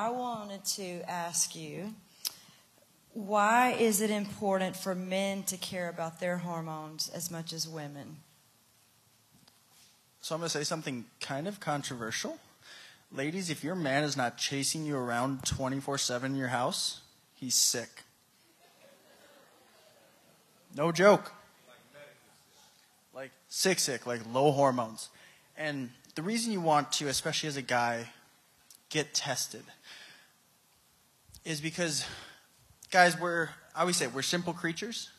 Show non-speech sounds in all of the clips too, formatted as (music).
I wanted to ask you why is it important for men to care about their hormones as much as women? So I'm going to say something kind of controversial. Ladies, if your man is not chasing you around 24 7 in your house, he's sick. No joke. Like sick, sick, like low hormones. And the reason you want to, especially as a guy, get tested is because, guys, we're, I always say, we're simple creatures.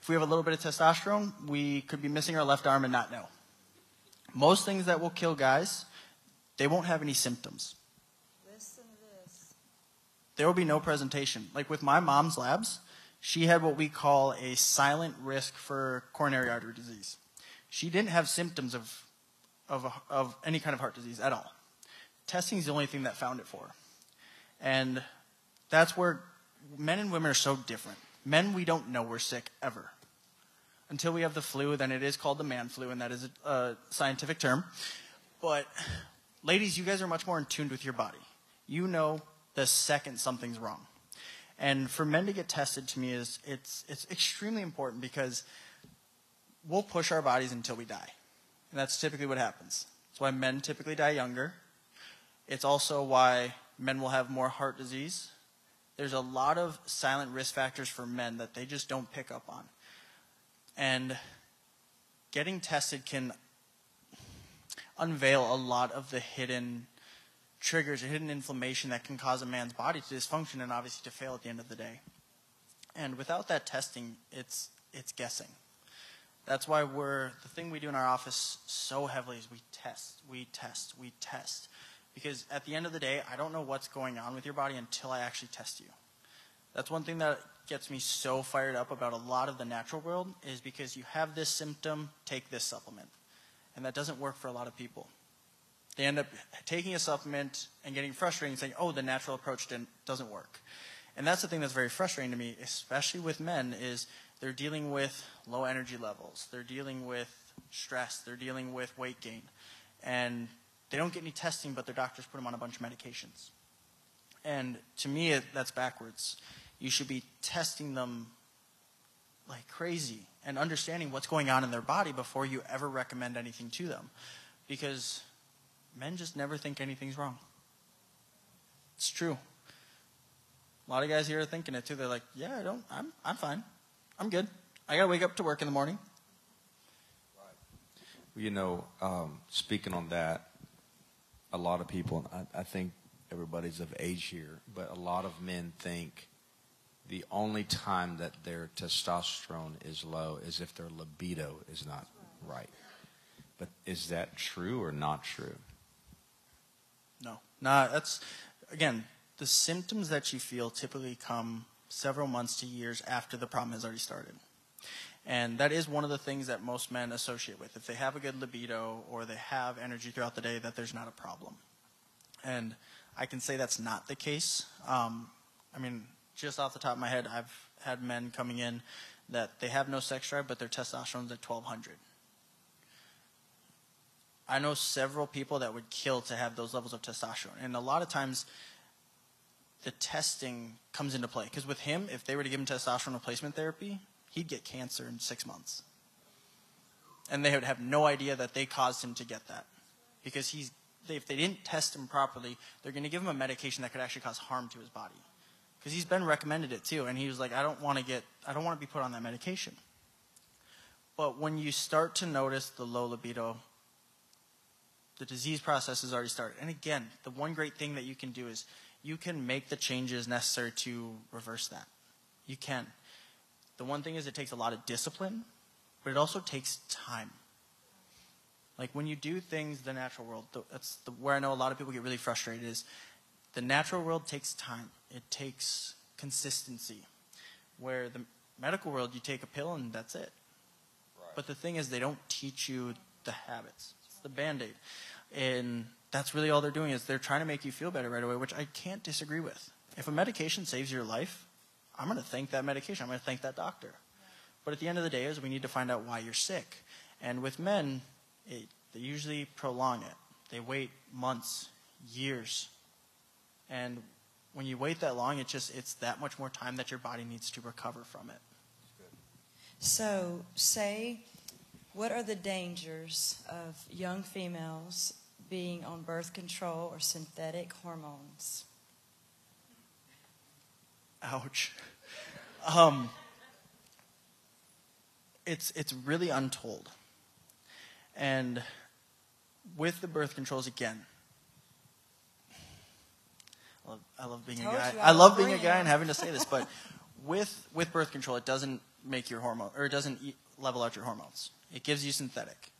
If we have a little bit of testosterone, we could be missing our left arm and not know. Most things that will kill guys, they won't have any symptoms. Listen to this. There will be no presentation. Like with my mom's labs, she had what we call a silent risk for coronary artery disease. She didn't have symptoms of, of, of any kind of heart disease at all. Testing is the only thing that found it for her. And that's where men and women are so different. Men, we don't know we're sick ever. Until we have the flu, then it is called the man flu, and that is a, a scientific term. But ladies, you guys are much more in tune with your body. You know the second something's wrong. And for men to get tested to me is it's it's extremely important because we'll push our bodies until we die. And that's typically what happens. That's why men typically die younger. It's also why men will have more heart disease. There's a lot of silent risk factors for men that they just don't pick up on. And getting tested can unveil a lot of the hidden triggers or hidden inflammation that can cause a man's body to dysfunction and obviously to fail at the end of the day. And without that testing, it's it's guessing. That's why we're the thing we do in our office so heavily is we test, we test, we test. Because at the end of the day, I don't know what's going on with your body until I actually test you. That's one thing that gets me so fired up about a lot of the natural world is because you have this symptom, take this supplement. And that doesn't work for a lot of people. They end up taking a supplement and getting frustrated and saying, oh, the natural approach doesn't work. And that's the thing that's very frustrating to me, especially with men, is they're dealing with low energy levels. They're dealing with stress. They're dealing with weight gain. And they don't get any testing, but their doctors put them on a bunch of medications. And to me, it, that's backwards. You should be testing them like crazy and understanding what's going on in their body before you ever recommend anything to them. Because men just never think anything's wrong. It's true. A lot of guys here are thinking it too. They're like, "Yeah, I don't. I'm I'm fine. I'm good. I gotta wake up to work in the morning." Well, you know, um, speaking on that, a lot of people, I, I think everybody's of age here, but a lot of men think the only time that their testosterone is low is if their libido is not right. But is that true or not true? No, nah, that's again the symptoms that you feel typically come several months to years after the problem has already started. And that is one of the things that most men associate with. If they have a good libido or they have energy throughout the day, that there's not a problem. And I can say that's not the case. Um, I mean, just off the top of my head, I've had men coming in that they have no sex drive, but their testosterone's at 1200. I know several people that would kill to have those levels of testosterone. And a lot of times, the testing comes into play. Because with him, if they were to give him testosterone replacement therapy, he'd get cancer in six months. And they would have no idea that they caused him to get that. Because he's, if they didn't test him properly, they're going to give him a medication that could actually cause harm to his body. Because he's been recommended it too. And he was like, I don't want to get, I don't want to be put on that medication. But when you start to notice the low libido, the disease process has already started. And again, the one great thing that you can do is you can make the changes necessary to reverse that. You can. The one thing is it takes a lot of discipline, but it also takes time. Like when you do things the natural world, that's the, where I know a lot of people get really frustrated is the natural world takes time. It takes consistency. Where the medical world, you take a pill and that's it. Right. But the thing is, they don't teach you the habits. It's the band aid. And that's really all they're doing is they're trying to make you feel better right away, which I can't disagree with. If a medication saves your life, I'm going to thank that medication. I'm going to thank that doctor. But at the end of the day, is we need to find out why you're sick. And with men, it, they usually prolong it. They wait months, years. And when you wait that long, it's just it's that much more time that your body needs to recover from it. So, say, what are the dangers of young females being on birth control or synthetic hormones? Ouch. Um, it's it's really untold. And with the birth controls again, I love, I love being a guy. I I love being a guy and having to say this, but (laughs) with with birth control, it doesn't make your hormone or it doesn't e- level out your hormones. It gives you synthetic.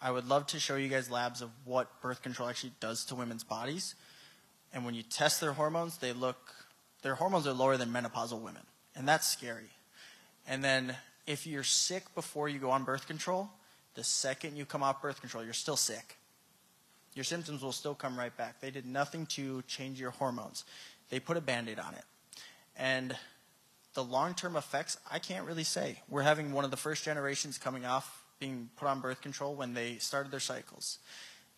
I would love to show you guys labs of what birth control actually does to women's bodies. And when you test their hormones, they look their hormones are lower than menopausal women, and that's scary. And then if you're sick before you go on birth control, the second you come off birth control, you're still sick. Your symptoms will still come right back. They did nothing to change your hormones. They put a band-aid on it. And the long-term effects, I can't really say. We're having one of the first generations coming off being put on birth control when they started their cycles.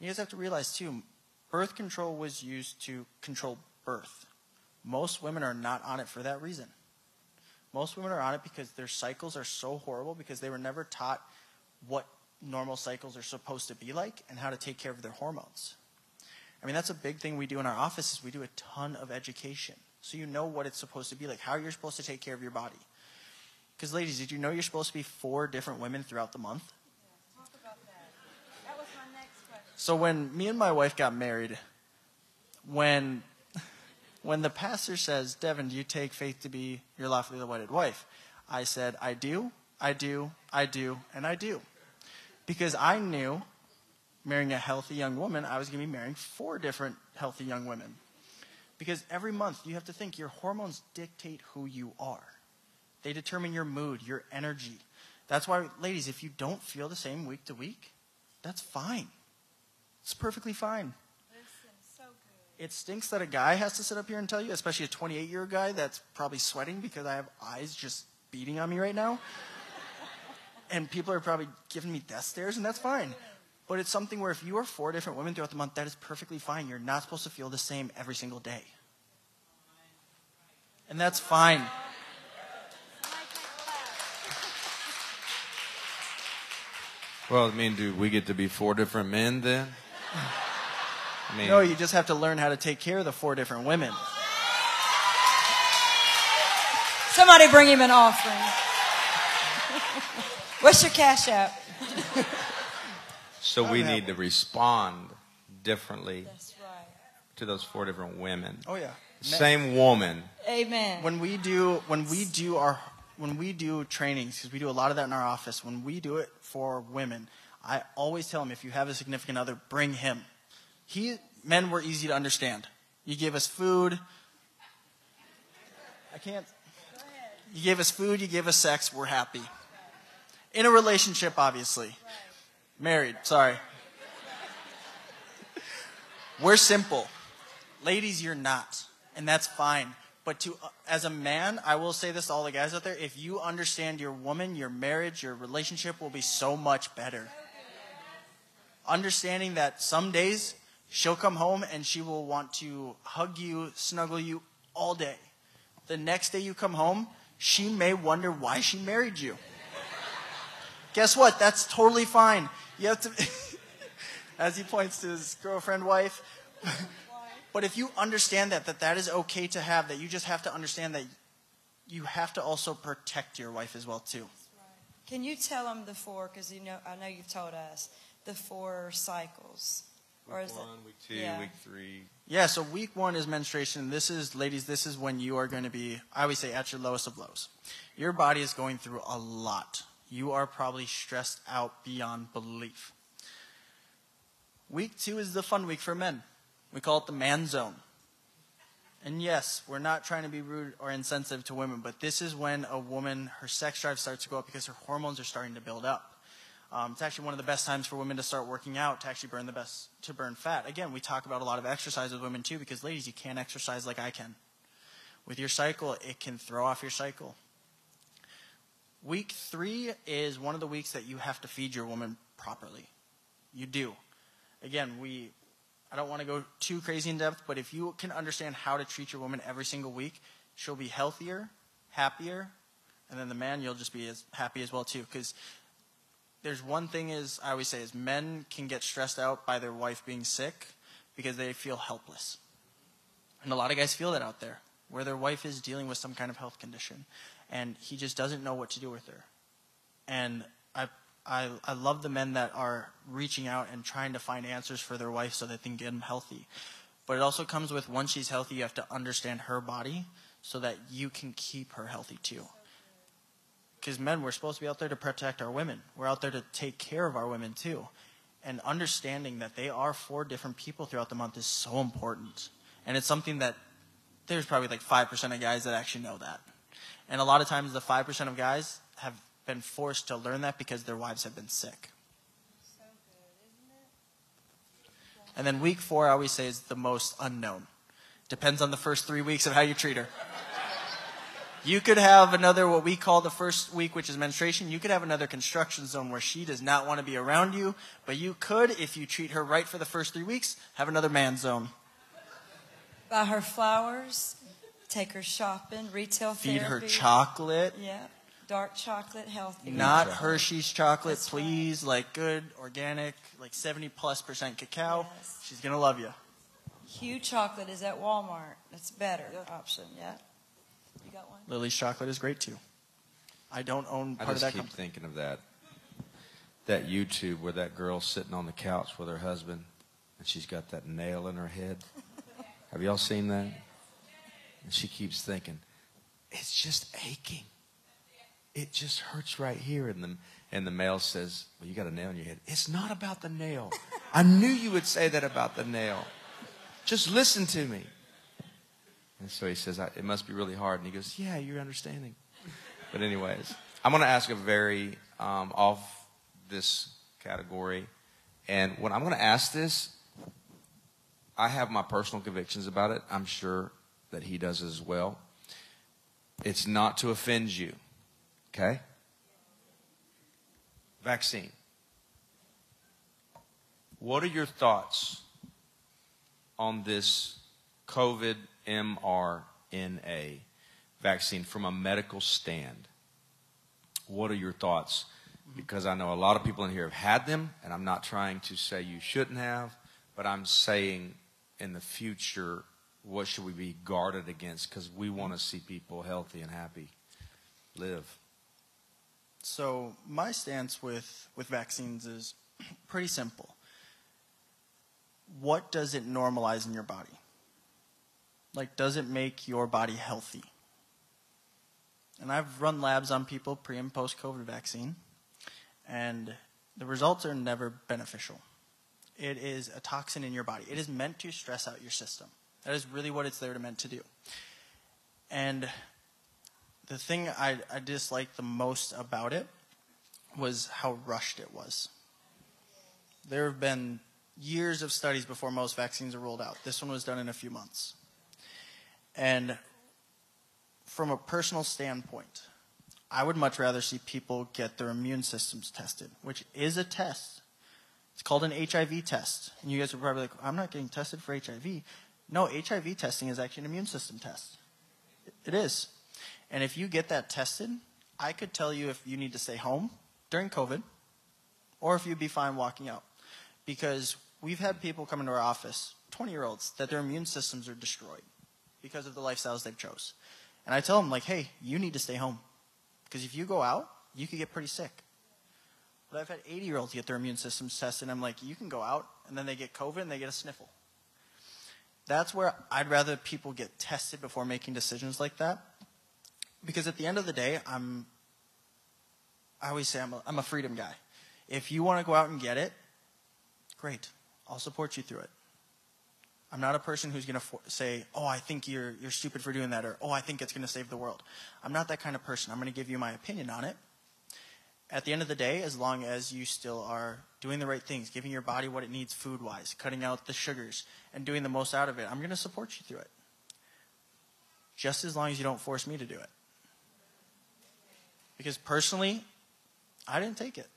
You guys have to realize too, birth control was used to control birth. Most women are not on it for that reason. Most women are on it because their cycles are so horrible because they were never taught what normal cycles are supposed to be like and how to take care of their hormones. I mean, that's a big thing we do in our office is we do a ton of education. So you know what it's supposed to be like, how you're supposed to take care of your body. Because ladies, did you know you're supposed to be four different women throughout the month? Talk about that. That was my next question. So when me and my wife got married, when when the pastor says, "Devin, do you take faith to be your lawfully wedded wife?" I said, "I do, I do, I do, and I do," because I knew marrying a healthy young woman, I was going to be marrying four different healthy young women. Because every month you have to think your hormones dictate who you are. They determine your mood, your energy. That's why, ladies, if you don't feel the same week to week, that's fine. It's perfectly fine. Listen, so good. It stinks that a guy has to sit up here and tell you, especially a 28 year old guy that's probably sweating because I have eyes just beating on me right now. and people are probably giving me death stares, and that's fine. But it's something where if you are four different women throughout the month, that is perfectly fine. You're not supposed to feel the same every single day. And that's fine. Well, I mean, do we get to be four different men then? (laughs) I mean, No, you just have to learn how to take care of the four different women. Somebody bring him an offering. (laughs) What's your cash app? so we I don't need to respond differently That's right. to those four different women. Oh yeah. Same woman. Amen. when we do when we do our when we do trainings because we do a lot of that in our office when we do it for women i always tell them if you have a significant other bring him he men were easy to understand. You gave us food. I can't. You gave us food you gave us sex we're happy. In a relationship obviously. Married sorry. We're simple. Ladies you're not and that's fine. But to as a man i will say this to all the guys out there if you understand your woman your marriage your relationship will be so much better. Understanding that some days she'll come home and she will want to hug you snuggle you all day the next day you come home she may wonder why she married you guess what that's totally fine you have to (laughs) as he points to his girlfriend wife but if you understand that, that that is okay to have, that you just have to understand that you have to also protect your wife as well too. Can you tell them the four? Because you know, I know you've told us the four cycles. Or is it- week two, yeah. week three. Yeah, so week one is menstruation. This is, ladies, this is when you are going to be, I always say, at your lowest of lows. Your body is going through a lot. You are probably stressed out beyond belief. Week two is the fun week for men. We call it the man zone. And yes, we're not trying to be rude or insensitive to women, but this is when a woman, her sex drive starts to go up because her hormones are starting to build up. Um, it's actually one of the best times for women to start working out to actually burn the best to burn fat. Again, we talk about a lot of exercise with women too because ladies, you can't exercise like I can. With your cycle, it can throw off your cycle. Week three is one of the weeks that you have to feed your woman properly. You do. Again, we I don't want to go too crazy in depth, but if you can understand how to treat your woman every single week, she'll be healthier, happier, and then the man you'll just be as happy as well too. Because there's one thing is I always say is men can get stressed out by their wife being sick because they feel helpless, and a lot of guys feel that out there where their wife is dealing with some kind of health condition, and he just doesn't know what to do with her. And I I, I love the men that are reaching out and trying to find answers for their wife so that they can get them healthy. But it also comes with once she's healthy, you have to understand her body so that you can keep her healthy too. Because men, we're supposed to be out there to protect our women. We're out there to take care of our women too. And understanding that they are four different people throughout the month is so important. And it's something that there's probably like 5% of guys that actually know that. And a lot of times the 5% of guys have been forced to learn that because their wives have been sick. And then week four, I always say, is the most unknown. Depends on the first three weeks of how you treat her. You could have another, what we call the first week, which is menstruation. You could have another construction zone where she does not want to be around you. But you could, if you treat her right for the first three weeks, have another man zone. Buy her flowers, take her shopping, retail Feed therapy. her chocolate. Yeah, dark chocolate, healthy. Not Hershey's chocolate, That's please. Like good, organic, like 70 plus percent cacao. Yes. She's going to love you. Hu chocolate is at Walmart. That's a better option. Yeah. You got one? Lily's chocolate is great too. I don't own I part of just that keep company. thinking of that. That YouTube where that girl's sitting on the couch with her husband and she's got that nail in her head. (laughs) Have y'all seen that? And she keeps thinking, it's just aching. It just hurts right here. And the, and the male says, Well, you got a nail in your head. It's not about the nail. I knew you would say that about the nail. Just listen to me. And so he says, "I- It must be really hard. And he goes, Yeah, you're understanding. But, anyways, I'm going to ask a very um, off this category. And when I'm going to ask this, I have my personal convictions about it. I'm sure that he does as well. It's not to offend you, okay? Vaccine. What are your thoughts on this COVID mRNA vaccine from a medical stand? What are your thoughts? Because I know a lot of people in here have had them, and I'm not trying to say you shouldn't have, but I'm saying in the future, what should we be guarded against? Because we want to see people healthy and happy live. So my stance with, with vaccines is (clears throat) pretty simple. What does it normalize in your body? Like, does it make your body healthy? And I've run labs on people pre and post COVID vaccine, and the results are never beneficial. It is a toxin in your body. It is meant to stress out your system. That is really what it's there to meant to do. And the thing I, I disliked the most about it was how rushed it was. There have been years of studies before most vaccines are rolled out. This one was done in a few months. And from a personal standpoint, I would much rather see people get their immune systems tested, which is a test. It's called an HIV test. And you guys are probably like, I'm not getting tested for HIV. No, HIV testing is actually an immune system test. It is. And if you get that tested, I could tell you if you need to stay home during COVID or if you'd be fine walking out. Because we've had people come into our office, 20 year olds, that their immune systems are destroyed because of the lifestyles they've chose. And I tell them, like, hey, you need to stay home. Because if you go out, you could get pretty sick. But I've had 80 year olds get their immune systems tested, and I'm like, you can go out, and then they get COVID and they get a sniffle. That's where I'd rather people get tested before making decisions like that. Because at the end of the day, I'm, I always say I'm a, I'm a freedom guy. If you want to go out and get it, great. I'll support you through it. I'm not a person who's going to for- say, "Oh, I think you're you're stupid for doing that," or "Oh, I think it's going to save the world." I'm not that kind of person. I'm going to give you my opinion on it. At the end of the day, as long as you still are doing the right things, giving your body what it needs food-wise, cutting out the sugars, and doing the most out of it, I'm going to support you through it. Just as long as you don't force me to do it. Because personally, I didn't take it.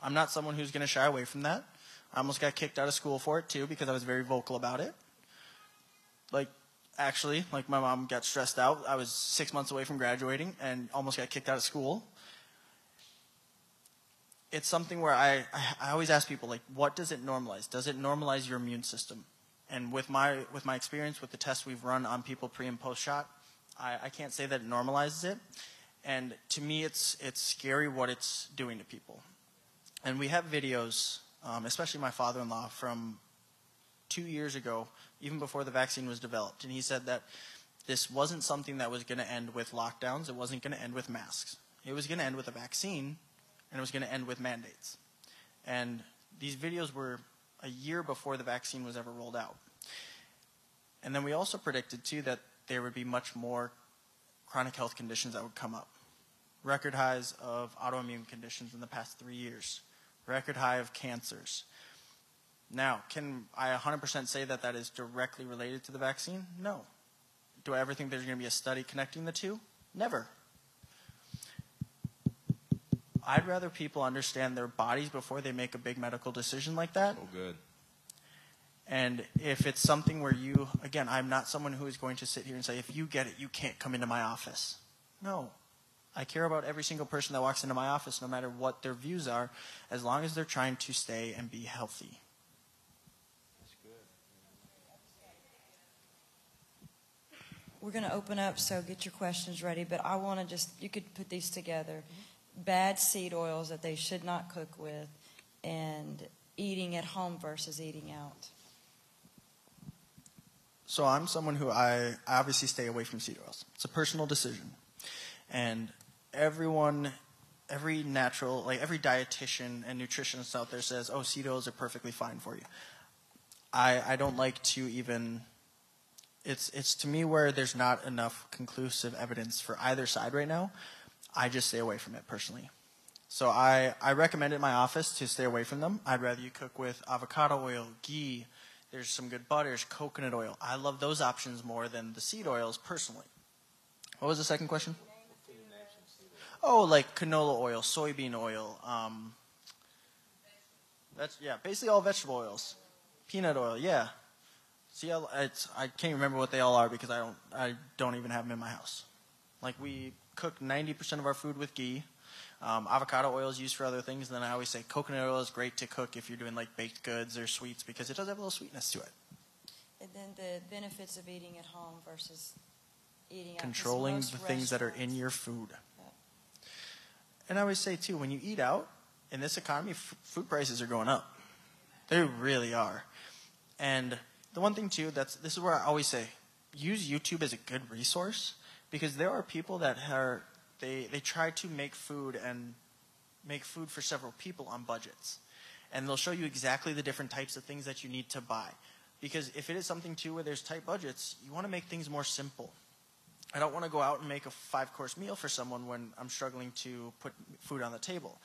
I'm not someone who's going to shy away from that. I almost got kicked out of school for it too because I was very vocal about it. Like, actually, like my mom got stressed out. I was six months away from graduating and almost got kicked out of school. It's something where I, I, always ask people, like, what does it normalize? Does it normalize your immune system? And with my, with my experience with the tests we've run on people pre and post shot, I, I can't say that it normalizes it. And to me, it's, it's scary what it's doing to people. And we have videos, um, especially my father in law, from two years ago, even before the vaccine was developed. And he said that this wasn't something that was going to end with lockdowns, it wasn't going to end with masks. It was going to end with a vaccine, and it was going to end with mandates. And these videos were a year before the vaccine was ever rolled out. And then we also predicted, too, that there would be much more chronic health conditions that would come up. Record highs of autoimmune conditions in the past three years, record high of cancers. Now, can I 100% say that that is directly related to the vaccine? No. Do I ever think there's going to be a study connecting the two? Never. I'd rather people understand their bodies before they make a big medical decision like that. Oh, good. And if it's something where you, again, I'm not someone who is going to sit here and say, if you get it, you can't come into my office. No. I care about every single person that walks into my office, no matter what their views are, as long as they're trying to stay and be healthy. That's good. We're going to open up, so get your questions ready. But I want to just, you could put these together. Bad seed oils that they should not cook with, and eating at home versus eating out. So I'm someone who I, I obviously stay away from seed oils. It's a personal decision. And everyone, every natural, like every dietitian and nutritionist out there says, oh, seed oils are perfectly fine for you. I, I don't like to even it's it's to me where there's not enough conclusive evidence for either side right now. I just stay away from it personally. So I, I recommend in my office to stay away from them. I'd rather you cook with avocado oil, ghee. There's some good butters, coconut oil. I love those options more than the seed oils personally. What was the second question? Oh, like canola oil, soybean oil. Um, that's yeah, basically all vegetable oils. Peanut oil, yeah. See, I, it's, I can't remember what they all are because I don't, I don't even have them in my house. Like we cook 90% of our food with ghee. Um, avocado oil is used for other things. And then I always say coconut oil is great to cook if you're doing like baked goods or sweets because it does have a little sweetness to it. And then the benefits of eating at home versus eating Controlling the things that are in your food. And I always say too, when you eat out in this economy, f- food prices are going up. They really are. And the one thing too, that's this is where I always say, use YouTube as a good resource because there are people that are they they try to make food and make food for several people on budgets, and they'll show you exactly the different types of things that you need to buy. Because if it is something too where there's tight budgets, you want to make things more simple. I don't want to go out and make a five course meal for someone when I'm struggling to put food on the table.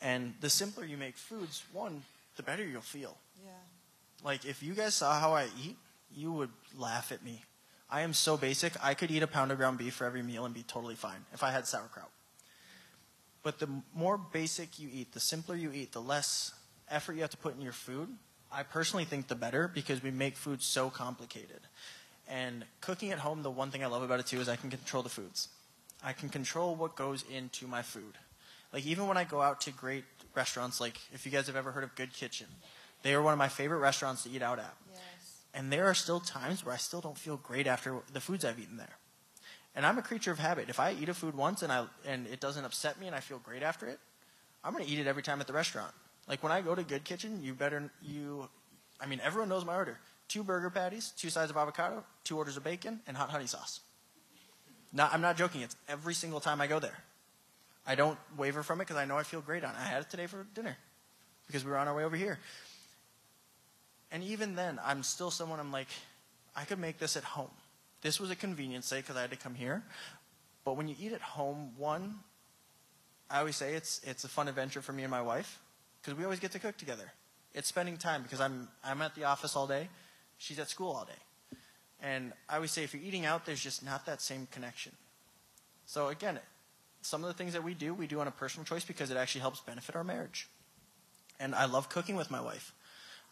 And the simpler you make foods, one, the better you'll feel. Yeah. Like if you guys saw how I eat, you would laugh at me. I am so basic. I could eat a pound of ground beef for every meal and be totally fine if I had sauerkraut. But the more basic you eat, the simpler you eat, the less effort you have to put in your food. I personally think the better because we make food so complicated. And cooking at home, the one thing I love about it too is I can control the foods. I can control what goes into my food. Like even when I go out to great restaurants, like if you guys have ever heard of Good Kitchen, they are one of my favorite restaurants to eat out at. Yes. And there are still times where I still don't feel great after the foods I've eaten there. And I'm a creature of habit. If I eat a food once and I and it doesn't upset me and I feel great after it, I'm going to eat it every time at the restaurant. Like when I go to Good Kitchen, you better you I mean everyone knows my order. Two burger patties, two sides of avocado, two orders of bacon, and hot honey sauce. Not, I'm not joking. It's every single time I go there. I don't waver from it because I know I feel great on it. I had it today for dinner because we were on our way over here. And even then, I'm still someone I'm like, I could make this at home. This was a convenience sake because I had to come here. But when you eat at home, one, I always say it's it's a fun adventure for me and my wife because we always get to cook together. It's spending time because I'm I'm at the office all day, she's at school all day, and I always say if you're eating out, there's just not that same connection. So again, some of the things that we do, we do on a personal choice because it actually helps benefit our marriage. And I love cooking with my wife.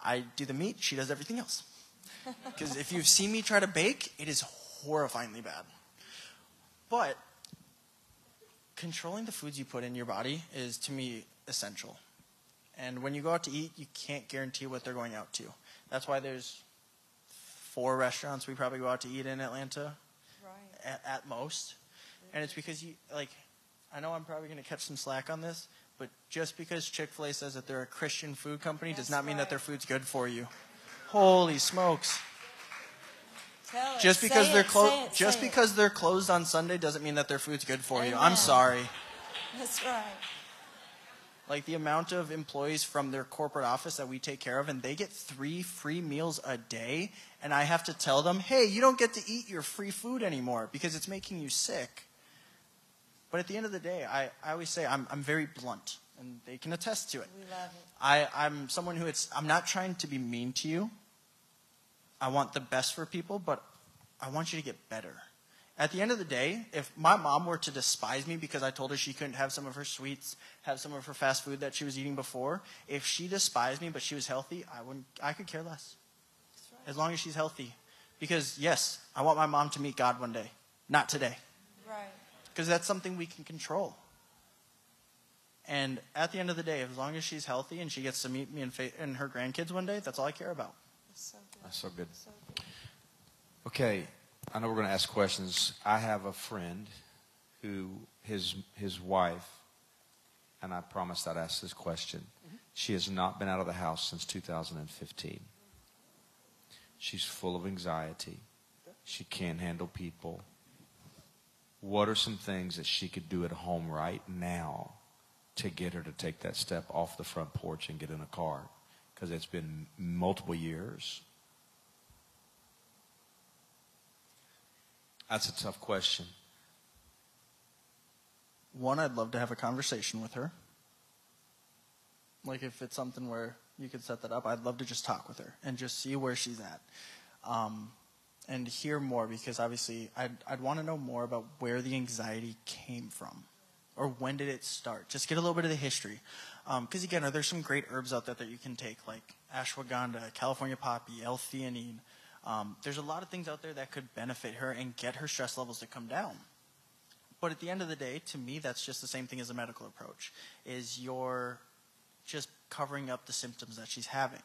I do the meat, she does everything else. (laughs) Because if you've seen me try to bake, it is horrifyingly bad. But controlling the foods you put in your body is, to me, essential. And when you go out to eat, you can't guarantee what they're going out to. That's why there's four restaurants we probably go out to eat in Atlanta Right. at, at most. And it's because you, like, I know I'm probably going to catch some slack on this, but just because Chick fil A says that they're a Christian food company does That's not mean that their food's good for you. Holy smokes. Tell it. Just Say because they're closed just say it. because they're closed on Sunday doesn't mean that their food's good for you. I'm sorry. That's right. Like the amount of employees from their corporate office that we take care of, and they get three free meals a day, and I have to tell them, hey, you don't get to eat your free food anymore because it's making you sick. But at the end of the day, I, I always say I'm, I'm very blunt, and they can attest to it. We love it. I, I'm someone who it's I'm not trying to be mean to you. I want the best for people, but I want you to get better. At the end of the day, if my mom were to despise me because I told her she couldn't have some of her sweets, have some of her fast food that she was eating before, if she despised me but she was healthy, I wouldn't I could care less. Right. As long as she's healthy. Because yes, I want my mom to meet God one day. Not today. Right. Because that's something we can control. And at the end of the day, as long as she's healthy and she gets to meet me and, fa- and her grandkids one day, that's all I care about. That's so good. That's so good. So good. Okay, I know we're going to ask questions. I have a friend who his his wife, and I promised I'd ask this question. Mm-hmm. She has not been out of the house since 2015. She's full of anxiety. She can't handle people. What are some things that she could do at home right now to get her to take that step off the front porch and get in a car? Because it's been multiple years. That's a tough question. One, I'd love to have a conversation with her. Like if it's something where you could set that up, I'd love to just talk with her and just see where she's at. Um, and hear more because obviously I'd, I'd want to know more about where the anxiety came from or when did it start. Just get a little bit of the history. Because again, are there some great herbs out there that you can take like ashwagandha, California poppy, L-theanine? Um, there's a lot of things out there that could benefit her and get her stress levels to come down. But at the end of the day, to me, that's just the same thing as a medical approach. Is you're just covering up the symptoms that she's having.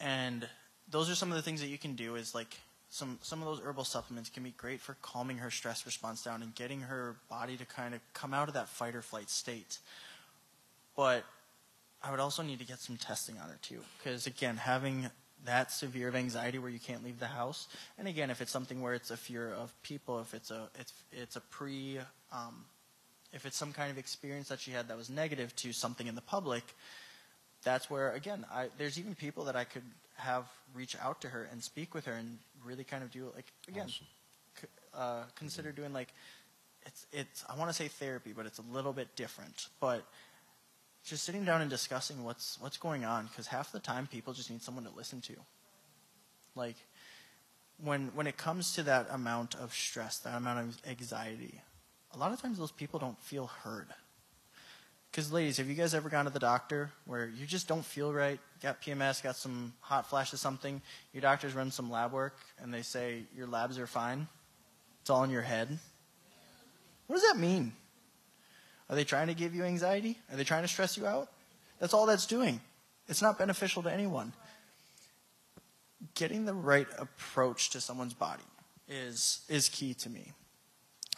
And those are some of the things that you can do. Is like some some of those herbal supplements can be great for calming her stress response down and getting her body to kind of come out of that fight or flight state. But I would also need to get some testing on her too, because again, having that severe of anxiety where you can't leave the house, and again, if it's something where it's a fear of people, if it's a it's it's a pre, um, if it's some kind of experience that she had that was negative to something in the public, that's where again, I, there's even people that I could have reach out to her and speak with her and really kind of do like again, Awesome. c- uh, consider doing like it's it's I want to say therapy, but it's a little bit different, but just sitting down and discussing what's what's going on because half the time people just need someone to listen to. Like when when it comes to that amount of stress that amount of anxiety a lot of times those people don't feel heard. Because ladies have you guys ever gone to the doctor where you just don't feel right got pms got some hot flashes something your doctors run some lab work and they say your labs are fine? It's all in your head? What does that mean are they trying to give you anxiety? Are they trying to stress you out? That's all that's doing. It's not beneficial to anyone. Getting the right approach to someone's body is is key to me.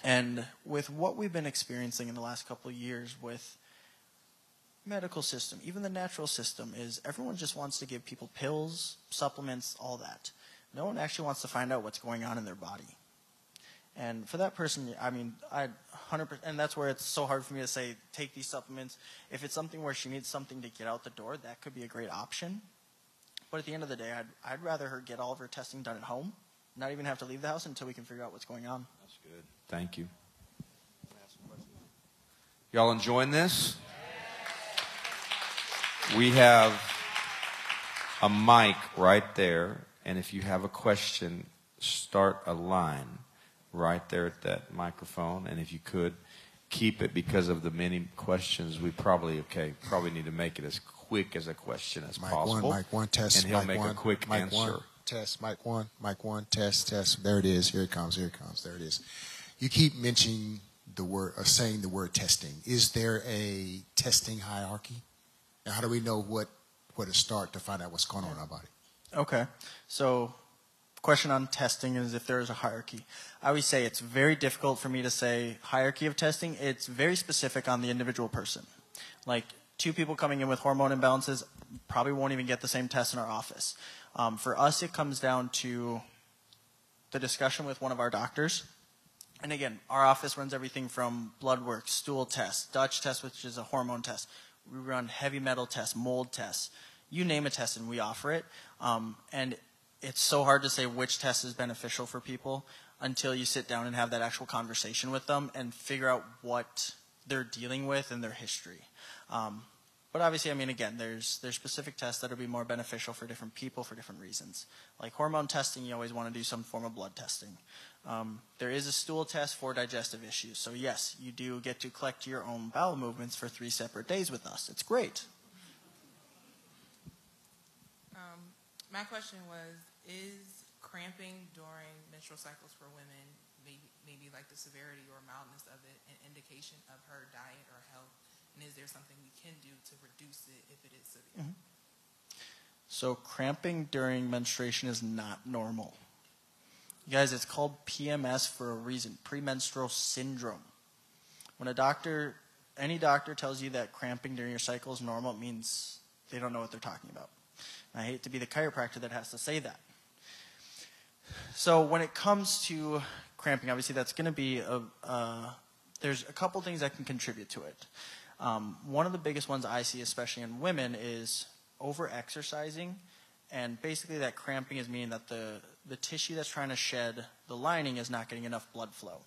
And with what we've been experiencing in the last couple of years with medical system, even the natural system is everyone just wants to give people pills, supplements, all that. No one actually wants to find out what's going on in their body. And for that person, I mean, I 100%, and that's where it's so hard for me to say, take these supplements. If it's something where she needs something to get out the door, that could be a great option. But at the end of the day, I'd, I'd rather her get all of her testing done at home, not even have to leave the house until we can figure out what's going on. That's good. Thank you. Y'all enjoying this? We have a mic right there, and if you have a question, start a line right there at that microphone. And if you could, keep it because of the many questions. We probably okay, probably need to make it as quick as a question as Mic possible. one, mic one, test. and he'll mic make one, a quick mic answer. One, test, mic one, mic one, test, test. There it is. Here it comes. Here it comes. There it is. You keep mentioning the word, or saying the word testing. Is there a testing hierarchy? And how do we know what where to start to find out what's going on in our body? Okay. So, question on testing is if there is a hierarchy. I always say it's very difficult for me to say hierarchy of testing. It's very specific on the individual person. Like two people coming in with hormone imbalances probably won't even get the same test in our office. Um, for us, it comes down to the discussion with one of our doctors. And again, our office runs everything from blood work, stool tests, Dutch test, which is a hormone test. We run heavy metal tests, mold tests. You name a test, and we offer it. Um, and it's so hard to say which test is beneficial for people until you sit down and have that actual conversation with them and figure out what they're dealing with and their history. Um, but obviously, I mean, again, there's there's specific tests that will be more beneficial for different people for different reasons. Like hormone testing, you always want to do some form of blood testing. Um, there is a stool test for digestive issues. So yes, you do get to collect your own bowel movements for three separate days with us. It's great. Um, my question was: Is cramping during menstrual cycles for women, maybe, maybe like the severity or mildness of it, an indication of her diet or health? And is there something we can do to reduce it if it is severe? Mm-hmm. So cramping during menstruation is not normal. You guys, it's called PMS for a reason, premenstrual syndrome. When a doctor, any doctor tells you that cramping during your cycle is normal, it means they don't know what they're talking about. And I hate to be the chiropractor that has to say that. So when it comes to cramping, obviously that's going to be a, uh, there's a couple things that can contribute to it. Um, one of the biggest ones I see, especially in women, is over exercising. And basically, that cramping is meaning that the, the tissue that's trying to shed the lining is not getting enough blood flow.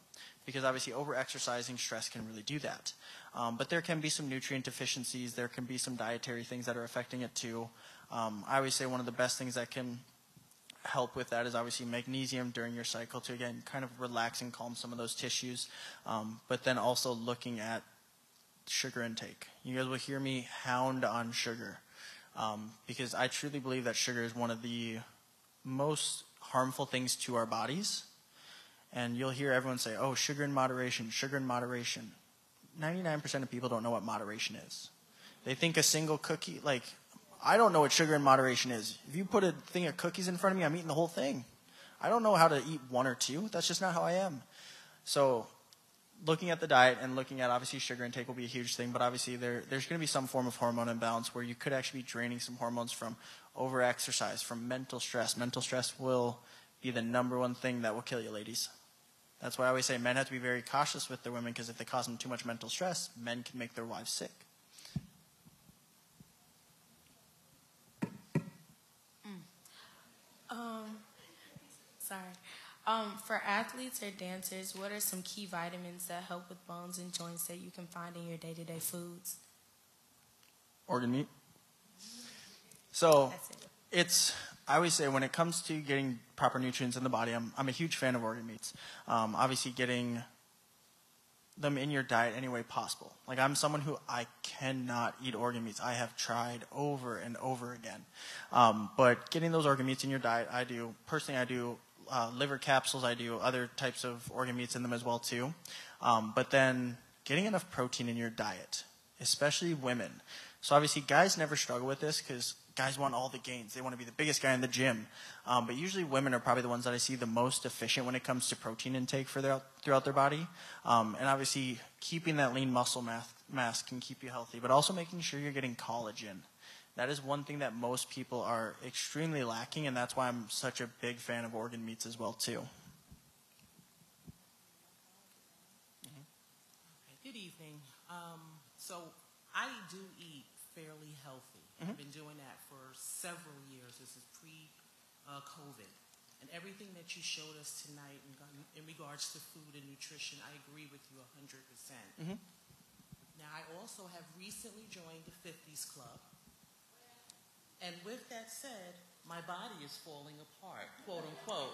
Because obviously, over exercising stress can really do that. Um, but there can be some nutrient deficiencies, there can be some dietary things that are affecting it too. Um, I always say one of the best things that can help with that is obviously magnesium during your cycle to again kind of relax and calm some of those tissues. Um, but then also looking at sugar intake. You guys will hear me hound on sugar um, because I truly believe that sugar is one of the most harmful things to our bodies. And you'll hear everyone say, oh, sugar in moderation, sugar in moderation. 99% of people don't know what moderation is. They think a single cookie, like, I don't know what sugar in moderation is. If you put a thing of cookies in front of me, I'm eating the whole thing. I don't know how to eat one or two. That's just not how I am. So looking at the diet and looking at obviously sugar intake will be a huge thing, but obviously there, there's going to be some form of hormone imbalance where you could actually be draining some hormones from over exercise, from mental stress. Mental stress will be the number one thing that will kill you, ladies. That's why I always say men have to be very cautious with their women because if they cause them too much mental stress, men can make their wives sick. Um, sorry. Um, for athletes or dancers, what are some key vitamins that help with bones and joints that you can find in your day-to-day foods? Organ meat. So it. it's I always say when it comes to getting proper nutrients in the body, I'm I'm a huge fan of organ meats. Um, obviously, getting them in your diet any way possible. Like I'm someone who I cannot eat organ meats. I have tried over and over again, um, but getting those organ meats in your diet, I do personally. I do uh, liver capsules. I do other types of organ meats in them as well too. Um, but then getting enough protein in your diet, especially women. So obviously, guys never struggle with this because guys want all the gains. They want to be the biggest guy in the gym. Um, but usually, women are probably the ones that I see the most efficient when it comes to protein intake for their, throughout their body. Um, and obviously, keeping that lean muscle mass, mass can keep you healthy, but also making sure you're getting collagen. That is one thing that most people are extremely lacking, and that's why I'm such a big fan of organ meats as well too. Good evening. Um, so I do eat fairly healthy. I've been doing that for several years. This is pre uh, COVID. And everything that you showed us tonight in, in regards to food and nutrition, I agree with you 100%. percent Now, I also have recently joined the 50s Club. And with that said, my body is falling apart, quote unquote.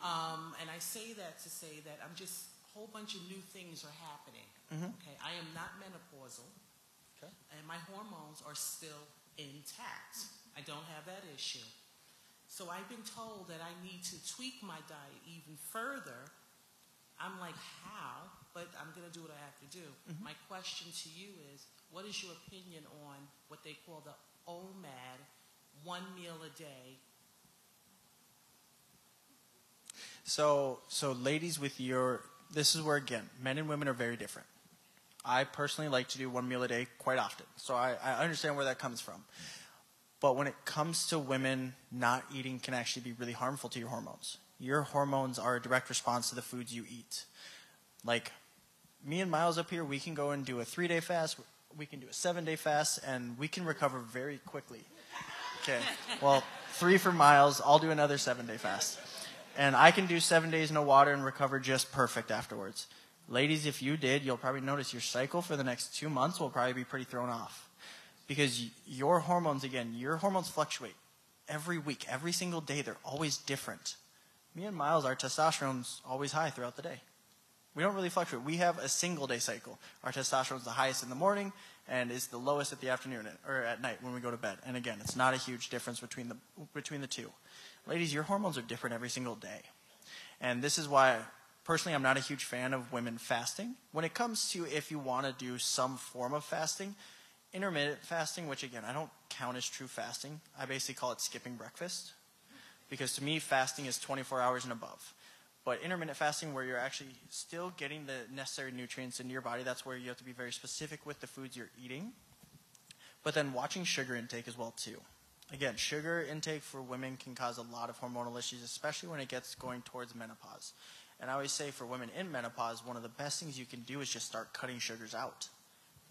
Um, and I say that to say that I'm just a whole bunch of new things are happening. Mhm. Okay, I am not menopausal, Okay. and my hormones are still intact. I don't have that issue. So I've been told that I need to tweak my diet even further. I'm like, how? But I'm going to do what I have to do. Mm-hmm. My question to you is, what is your opinion on what they call the OMAD, one meal a day? So, so ladies, with your this is where again, men and women are very different. I personally like to do one meal a day quite often, so I, I understand where that comes from. But when it comes to women, not eating can actually be really harmful to your hormones. Your hormones are a direct response to the foods you eat. Like me and Myles up here, we can go and do a three day fast, we can do a seven day fast, and we can recover very quickly. Okay. Well, three for Myles. I'll do another seven day fast. And I can do seven days no water and recover just perfect afterwards. Ladies, if you did, you'll probably notice your cycle for the next two months will probably be pretty thrown off. Because your hormones, again, your hormones fluctuate every week, every single day. They're always different. Me and Myles, our testosterone's always high throughout the day. We don't really fluctuate. We have a single day cycle. Our testosterone's the highest in the morning and is the lowest at the afternoon or at night when we go to bed. And again, it's not a huge difference between the between the two. Ladies, your hormones are different every single day. And this is why personally I'm not a huge fan of women fasting. When it comes to if you want to do some form of fasting, intermittent fasting, which again, I don't count as true fasting. I basically call it skipping breakfast. Because to me, fasting is 24 hours and above. But intermittent fasting, where you're actually still getting the necessary nutrients into your body, that's where you have to be very specific with the foods you're eating. But then watching sugar intake as well too. Again, sugar intake for women can cause a lot of hormonal issues, especially when it gets going towards menopause. And I always say for women in menopause, one of the best things you can do is just start cutting sugars out.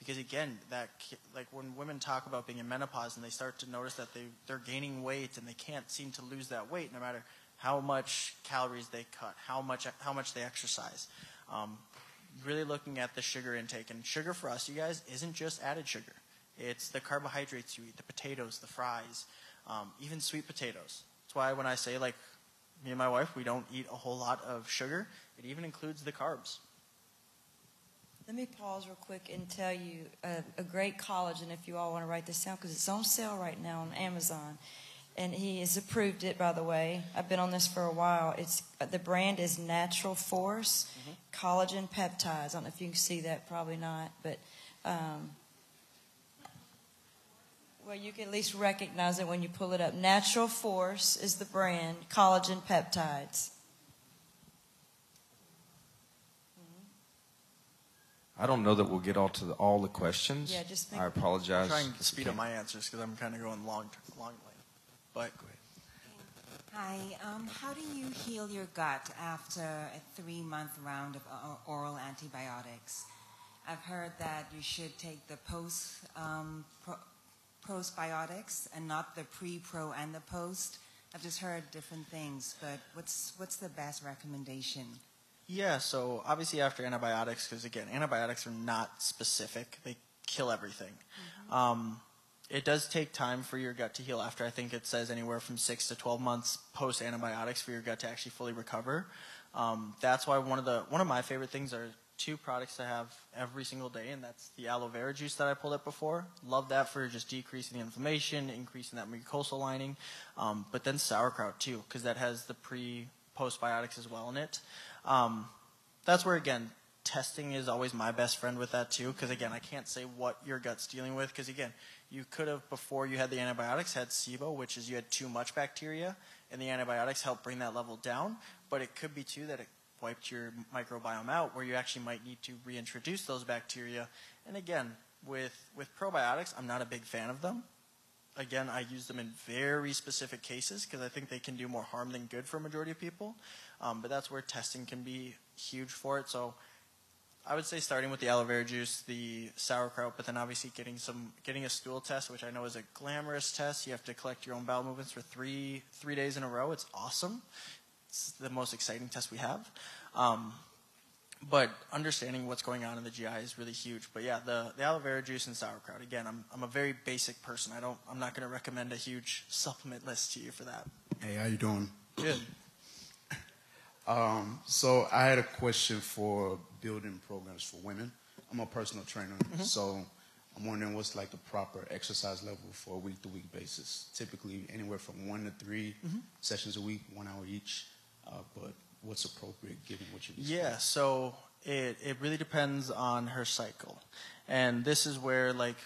Because again, that like when women talk about being in menopause and they start to notice that they they're gaining weight and they can't seem to lose that weight, no matter how much calories they cut, how much how much they exercise. Um, really looking at the sugar intake and sugar for us, you guys, isn't just added sugar. It's the carbohydrates you eat, the potatoes, the fries, um, even sweet potatoes. That's why when I say like me and my wife, we don't eat a whole lot of sugar. It even includes the carbs. Let me pause real quick and tell you a, a great collagen, if you all want to write this down, because it's on sale right now on Amazon. And he has approved it, by the way. I've been on this for a while. It's uh, the brand is Natural Force mm-hmm. Collagen Peptides. I don't know if you can see that, probably not, but um, well, you can at least recognize it when you pull it up. Natural Force is the brand Collagen Peptides. I don't know that we'll get all to the, all the questions. Yeah, just make- I apologize. I'm trying to speed up my answers because I'm kind of going long, long, but Hi, um, how do you heal your gut after a three month round of uh, oral antibiotics? I've heard that you should take the post um, pro- postbiotics and not the pre, pro, and the post. I've just heard different things, but what's what's the best recommendation? Yeah, so obviously after antibiotics, because again, antibiotics are not specific; they kill everything. Um, it does take time for your gut to heal. After I think it says anywhere from six to twelve months post antibiotics for your gut to actually fully recover. Um, that's why one of the one of my favorite things are two products I have every single day, and that's the aloe vera juice that I pulled up before. Love that for just decreasing the inflammation, increasing that mucosal lining. Um, but then sauerkraut too, because that has the pre postbiotics as well in it. Um, that's where again testing is always my best friend with that too because again i can't say what your gut's dealing with because again you could have before you had the antibiotics had sibo which is you had too much bacteria and the antibiotics help bring that level down. But it could be too that it wiped your microbiome out where you actually might need to reintroduce those bacteria. And again with with probiotics i'm not a big fan of them again, I use them in very specific cases because I think they can do more harm than good for a majority of people. Um, but that's where testing can be huge for it. So I would say starting with the aloe vera juice, the sauerkraut, but then obviously getting some getting a stool test, which I know is a glamorous test. You have to collect your own bowel movements for three three days in a row. It's awesome. It's the most exciting test we have. Um, but understanding what's going on in the GI is really huge. But yeah, the, the aloe vera juice and sauerkraut. Again, I'm I'm a very basic person. I don't I'm not going to recommend a huge supplement list to you for that. Hey, how you doing? Good. (laughs) Um, so I had a question for building programs for women. I'm a personal trainer, so I'm wondering what's like the proper exercise level for a week to week basis. Typically anywhere from one to 3 sessions a week, one hour each. Uh, but what's appropriate given what you Yeah, so it, it really depends on her cycle. And this is where, like,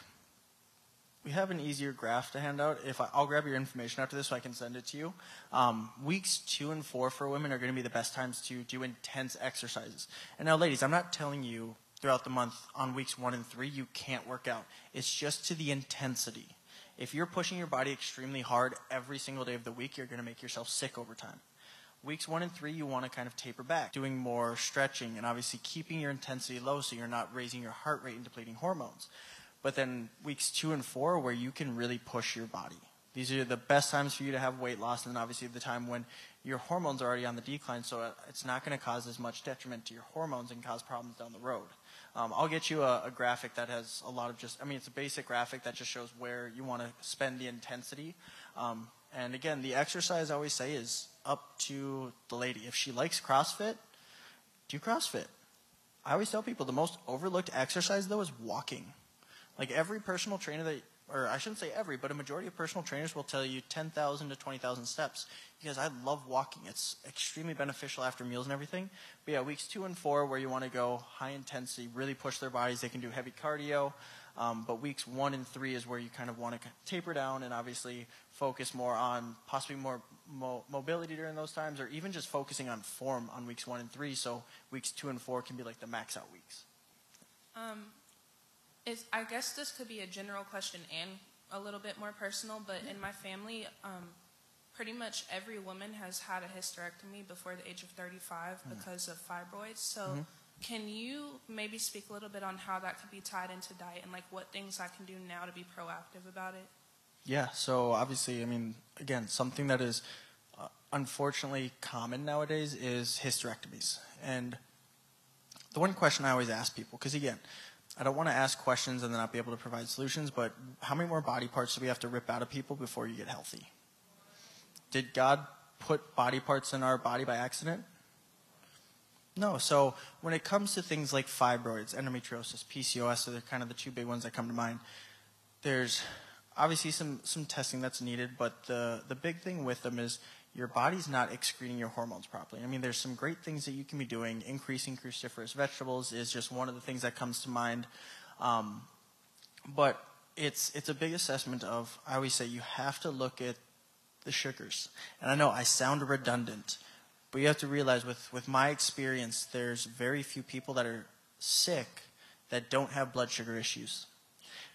we have an easier graph to hand out. If I, I'll grab your information after this so I can send it to you. Um, weeks two and four for women are going to be the best times to do intense exercises. And now, ladies, I'm not telling you throughout the month on weeks one and three you can't work out. It's just to the intensity. If you're pushing your body extremely hard every single day of the week, you're going to make yourself sick over time. Weeks one and three, you want to kind of taper back, doing more stretching and obviously keeping your intensity low so you're not raising your heart rate and depleting hormones. But then weeks two and four, where you can really push your body. These are the best times for you to have weight loss, and obviously the time when your hormones are already on the decline, so uh, it's not going to cause as much detriment to your hormones and cause problems down the road. Um, I'll get you a, a graphic that has a lot of just, I mean, it's a basic graphic that just shows where you want to spend the intensity. Um, and again, the exercise I always say is up to the lady. If she likes CrossFit, do CrossFit. I always tell people the most overlooked exercise though is walking. Like every personal trainer that, or I shouldn't say every, but a majority of personal trainers will tell you 10,000 to 20,000 steps. Because I love walking. It's extremely beneficial after meals and everything. But yeah, weeks two and four where you want to go high intensity, really push their bodies. They can do heavy cardio. Um, but weeks one and three is where you kind of want to taper down and obviously focus more on possibly more mo- mobility during those times, or even just focusing on form on weeks one and three. So weeks two and four can be like the max out weeks. Um, is I guess this could be a general question and a little bit more personal, but in my family, um, pretty much every woman has had a hysterectomy before the age of 35 because of fibroids. So, can you maybe speak a little bit on how that could be tied into diet and like what things I can do now to be proactive about it? Yeah, so obviously, I mean, again, something that is uh, unfortunately common nowadays is hysterectomies. And the one question I always ask people, because again, I don't want to ask questions and then not be able to provide solutions, but how many more body parts do we have to rip out of people before you get healthy? Did God put body parts in our body by accident? No. So when it comes to things like fibroids, endometriosis, PCOS, they're the kind of the two big ones that come to mind. There's obviously some, some testing that's needed, but the, the big thing with them is your body's not excreting your hormones properly. I mean, there's some great things that you can be doing. Increasing cruciferous vegetables is just one of the things that comes to mind. Um, but it's, it's a big assessment of, I always say, you have to look at the sugars. And I know I sound redundant, but you have to realize with, with my experience, there's very few people that are sick that don't have blood sugar issues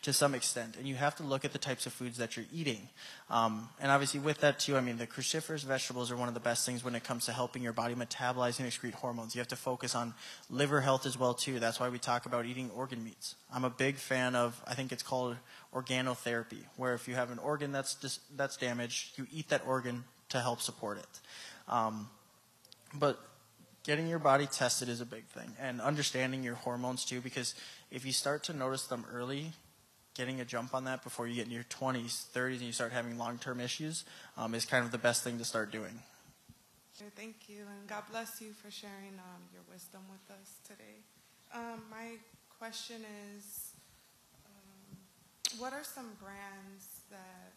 to some extent. And you have to look at the types of foods that you're eating. Um, and obviously, with that, too, I mean, the cruciferous vegetables are one of the best things when it comes to helping your body metabolize and excrete hormones. You have to focus on liver health as well, too. That's why we talk about eating organ meats. I'm a big fan of, I think it's called organotherapy, where if you have an organ that's, dis- that's damaged, you eat that organ to help support it. Um, but getting your body tested is a big thing and understanding your hormones too because if you start to notice them early getting a jump on that before you get in your 20s 30s and you start having long-term issues um, is kind of the best thing to start doing Thank you, and God bless you for sharing um, your wisdom with us today. Um, my question is, um, what are some brands that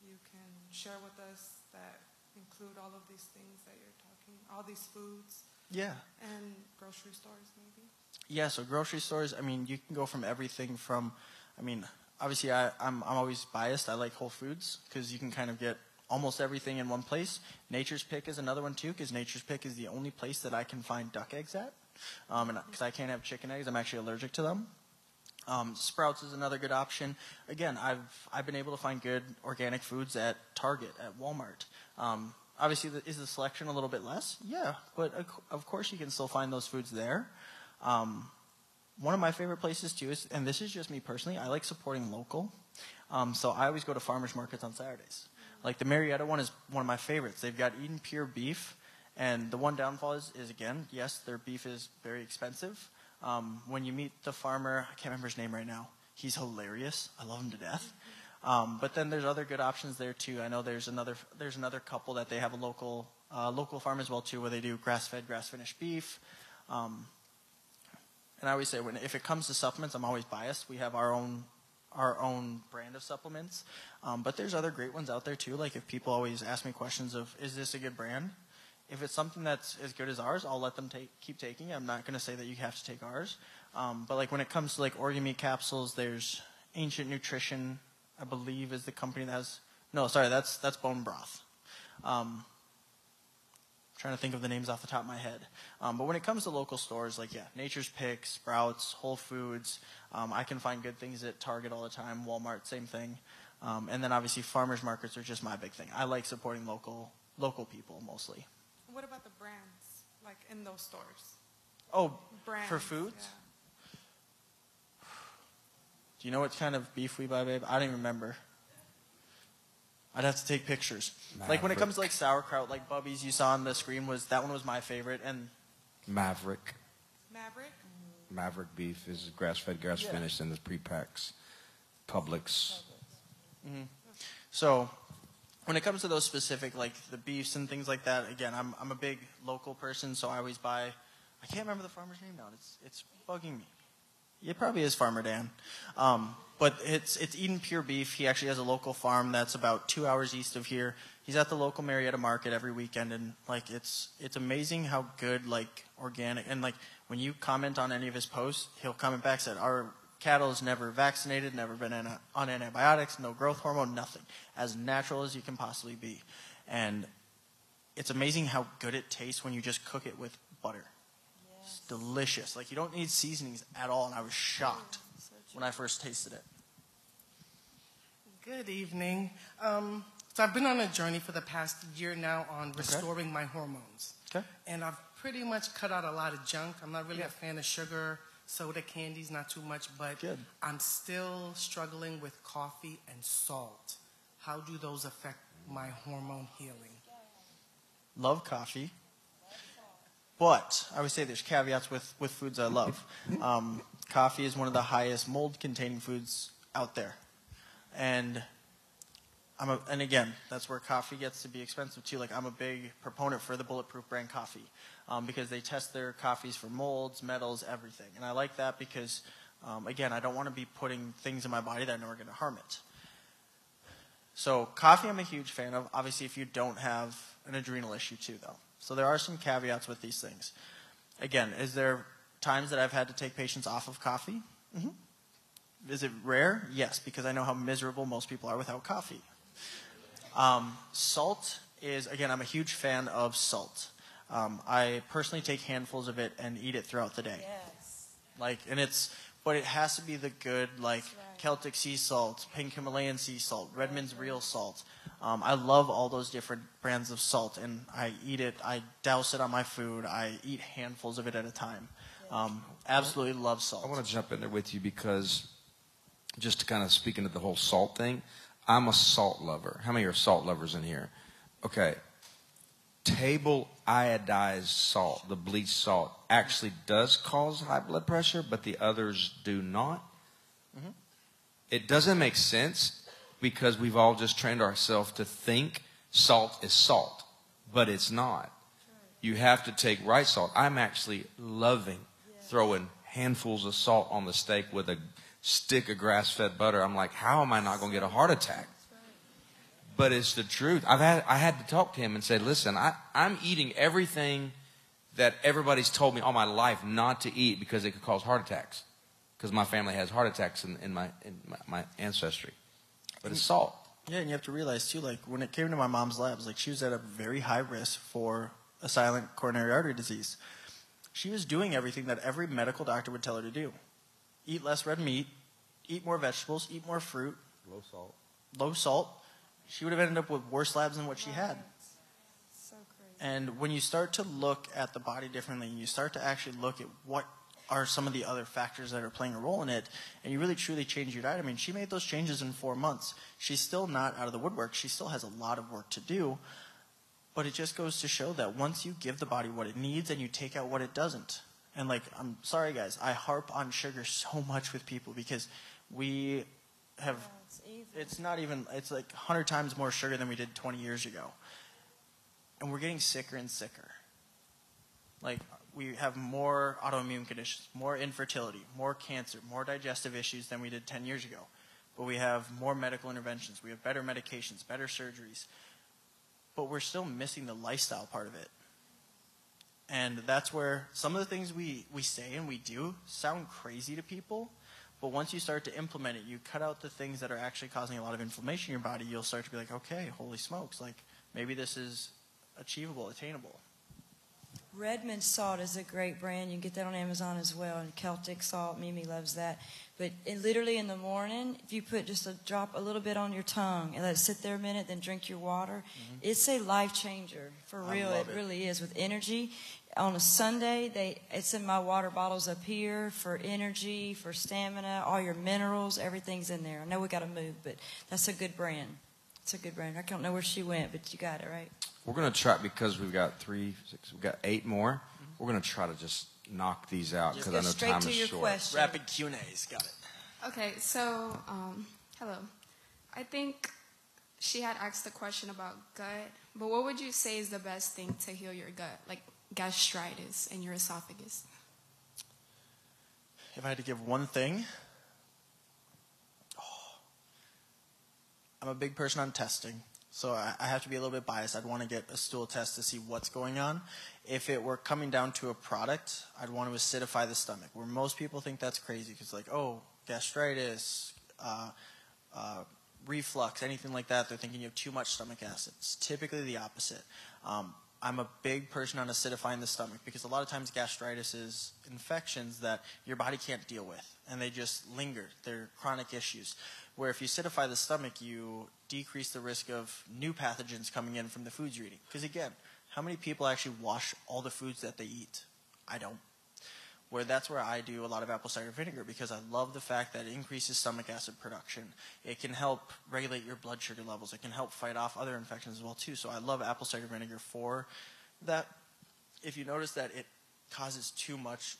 you can share with us that include all of these things that you're talking, all these foods, yeah and grocery stores maybe? Yeah, so grocery stores, I mean, you can go from everything from, I mean, obviously I, I'm, I'm always biased. I like Whole Foods because you can kind of get almost everything in one place. Nature's Pick is another one too because Nature's Pick is the only place that I can find duck eggs at. Um, and because I can't have chicken eggs, I'm actually allergic to them. Um, Sprouts is another good option. Again, I've I've been able to find good organic foods at Target, at Walmart. Um, obviously, the, is the selection a little bit less? Yeah, but of of course you can still find those foods there. Um, one of my favorite places too is, and this is just me personally, I like supporting local. Um, so I always go to farmers markets on Saturdays. Like the Marietta one is one of my favorites. They've got Eden Pure beef, and the one downfall is, is again, yes, their beef is very expensive. Um, when you meet the farmer, I can't remember his name right now. He's hilarious. I love him to death. Um, but then there's other good options there too. I know there's another there's another couple that they have a local uh, local farm as well too, where they do grass fed, grass finished beef. Um, and I always say when if it comes to supplements, I'm always biased. We have our own our own brand of supplements, um, but there's other great ones out there too. Like if people always ask me questions of is this a good brand? If it's something that's as good as ours, I'll let them take keep taking. I'm not going to say that you have to take ours. Um, but like when it comes to like organ capsules, there's Ancient Nutrition, I believe, is the company that has. No, sorry, that's that's bone broth. Um, trying to think of the names off the top of my head. Um, but when it comes to local stores, like yeah, Nature's Pick, Sprouts, Whole Foods, um, I can find good things at Target all the time. Walmart, same thing. Um, and then obviously farmers markets are just my big thing. I like supporting local local people mostly. What about the brands, like in those stores? Oh, Brands. for foods? yeah. Do you know what kind of beef we buy, babe? I don't even remember. I'd have to take pictures. Like when it comes to like sauerkraut, like Bubby's you saw on the screen was that one was my favorite, and Maverick. Maverick. Maverick beef is grass fed, grass Yeah. finished, and the pre-packs. Publix. Mm-hmm. So, when it comes to those specific, like the beefs and things like that, again, I'm I'm a big local person, so I always buy. I can't remember the farmer's name now. It's it's bugging me. It probably is Farmer Dan, um, but it's it's Eden Pure Beef. He actually has a local farm that's about two hours east of here. He's at the local Marietta Market every weekend, and like it's it's amazing how good like organic and like when you comment on any of his posts, he'll comment back said our cattle is never vaccinated, never been on antibiotics, no growth hormone, nothing, as natural as you can possibly be, and it's amazing how good it tastes when you just cook it with butter. Delicious. Like you don't need seasonings at all, and I was shocked when I first tasted it. Good evening. Um, so I've been on a journey for the past year now on restoring my hormones. Okay. And I've pretty much cut out a lot of junk. I'm not really a fan of sugar, soda, candies, not too much, but Good. I'm still struggling with coffee and salt. How do those affect my hormone healing? Love coffee, but I would say there's caveats with with foods I love. Um, coffee is one of the highest mold-containing foods out there, and I'm a, and again, that's where coffee gets to be expensive too. Like I'm a big proponent for the Bulletproof brand coffee um, because they test their coffees for molds, metals, everything, and I like that because um, again, I don't want to be putting things in my body that I know are going to harm it. So coffee, I'm a huge fan of. Obviously, if you don't have an adrenal issue too, though. So there are some caveats with these things. Again, is there times that I've had to take patients off of coffee? hmm Is it rare? Yes, because I know how miserable most people are without coffee. Um, salt is again, I'm a huge fan of salt. Um, I personally take handfuls of it and eat it throughout the day. Yes. Like, and it's, but it has to be the good, like right. Celtic sea salt, pink Himalayan sea salt, Redmond's real salt. Um, I love all those different brands of salt, and I eat it. I douse it on my food. I eat handfuls of it at a time. Um, absolutely love salt. I want to jump in there with you because just to kind of speak into the whole salt thing, I'm a salt lover. How many are salt lovers in here? Okay. Table iodized salt, the bleached salt, actually does cause high blood pressure, but the others do not. Mhm. It doesn't make sense because we've all just trained ourselves to think salt is salt, but it's not. You have to take right salt. I'm actually loving throwing handfuls of salt on the steak with a stick of grass fed butter. I'm like, how am I not going to get a heart attack? But it's the truth. I've had, I had to talk to him and say, listen, I, I'm eating everything that everybody's told me all my life not to eat because it could cause heart attacks. Because my family has heart attacks in, in, my, in my, my ancestry. But it's salt. Yeah, and you have to realize too, like when it came to my mom's labs, like she was at a very high risk for a silent coronary artery disease. She was doing everything that every medical doctor would tell her to do: eat less red meat, eat more vegetables, eat more fruit, Low salt. low salt. She would have ended up with worse labs than what she had. So crazy. And when you start to look at the body differently, and you start to actually look at what are some of the other factors that are playing a role in it, and you really truly change your diet. I mean, she made those changes in four months. She's still not out of the woodwork. She still has a lot of work to do. But it just goes to show that once you give the body what it needs and you take out what it doesn't. And like, I'm sorry guys, I harp on sugar so much with people because we have it's it's not even it's like 100 times more sugar than we did 20 years ago. And we're getting sicker and sicker. Like we have more autoimmune conditions more infertility more cancer more digestive issues than we did 10 years ago. But we have more medical interventions. We have better medications better surgeries. But we're still missing the lifestyle part of it. And that's where some of the things we, we say and we do sound crazy to people but once you start to implement it, you cut out the things that are actually causing a lot of inflammation in your body, you'll start to be like, okay, holy smokes, like maybe this is achievable, attainable. Redmond salt is a great brand. You can get that on Amazon as well. And Celtic salt, Mimi loves that. But it, literally in the morning, if you put just a drop, a little bit on your tongue and let it sit there a minute, then drink your water, it's a life changer for Mm-hmm. Real. It it. really is with energy. On a Sunday, they it's in my water bottles up here for energy, for stamina, all your minerals, everything's in there. I know we got to move, but that's a good brand. It's a good brand. I don't know where she went, but you got it right. We're going to try because we've got three, six, we've got eight more. We're going to try to just knock these out Just because go I know straight time to is your short. question. Rapid Q&As, got it. Okay, so um, hello. I think she had asked the question about gut, but what would you say is the best thing to heal your gut, like gastritis in your esophagus? If I had to give one thing, oh, I'm a big person on testing, so I, I have to be a little bit biased. I'd want to get a stool test to see what's going on. If it were coming down to a product, I'd want to acidify the stomach, where most people think that's crazy because, like, oh, gastritis, uh, uh, reflux, anything like that, they're thinking you have too much stomach acid. It's typically the opposite. Um, I'm a big person on acidifying the stomach because a lot of times gastritis is infections that your body can't deal with and they just linger. They're chronic issues. Where if you acidify the stomach, you decrease the risk of new pathogens coming in from the foods you're eating. Because again, how many people actually wash all the foods that they eat? I don't where that's where I do a lot of apple cider vinegar because I love the fact that it increases stomach acid production. It can help regulate your blood sugar levels. It can help fight off other infections as well too. So I love apple cider vinegar for that. If you notice that it causes too much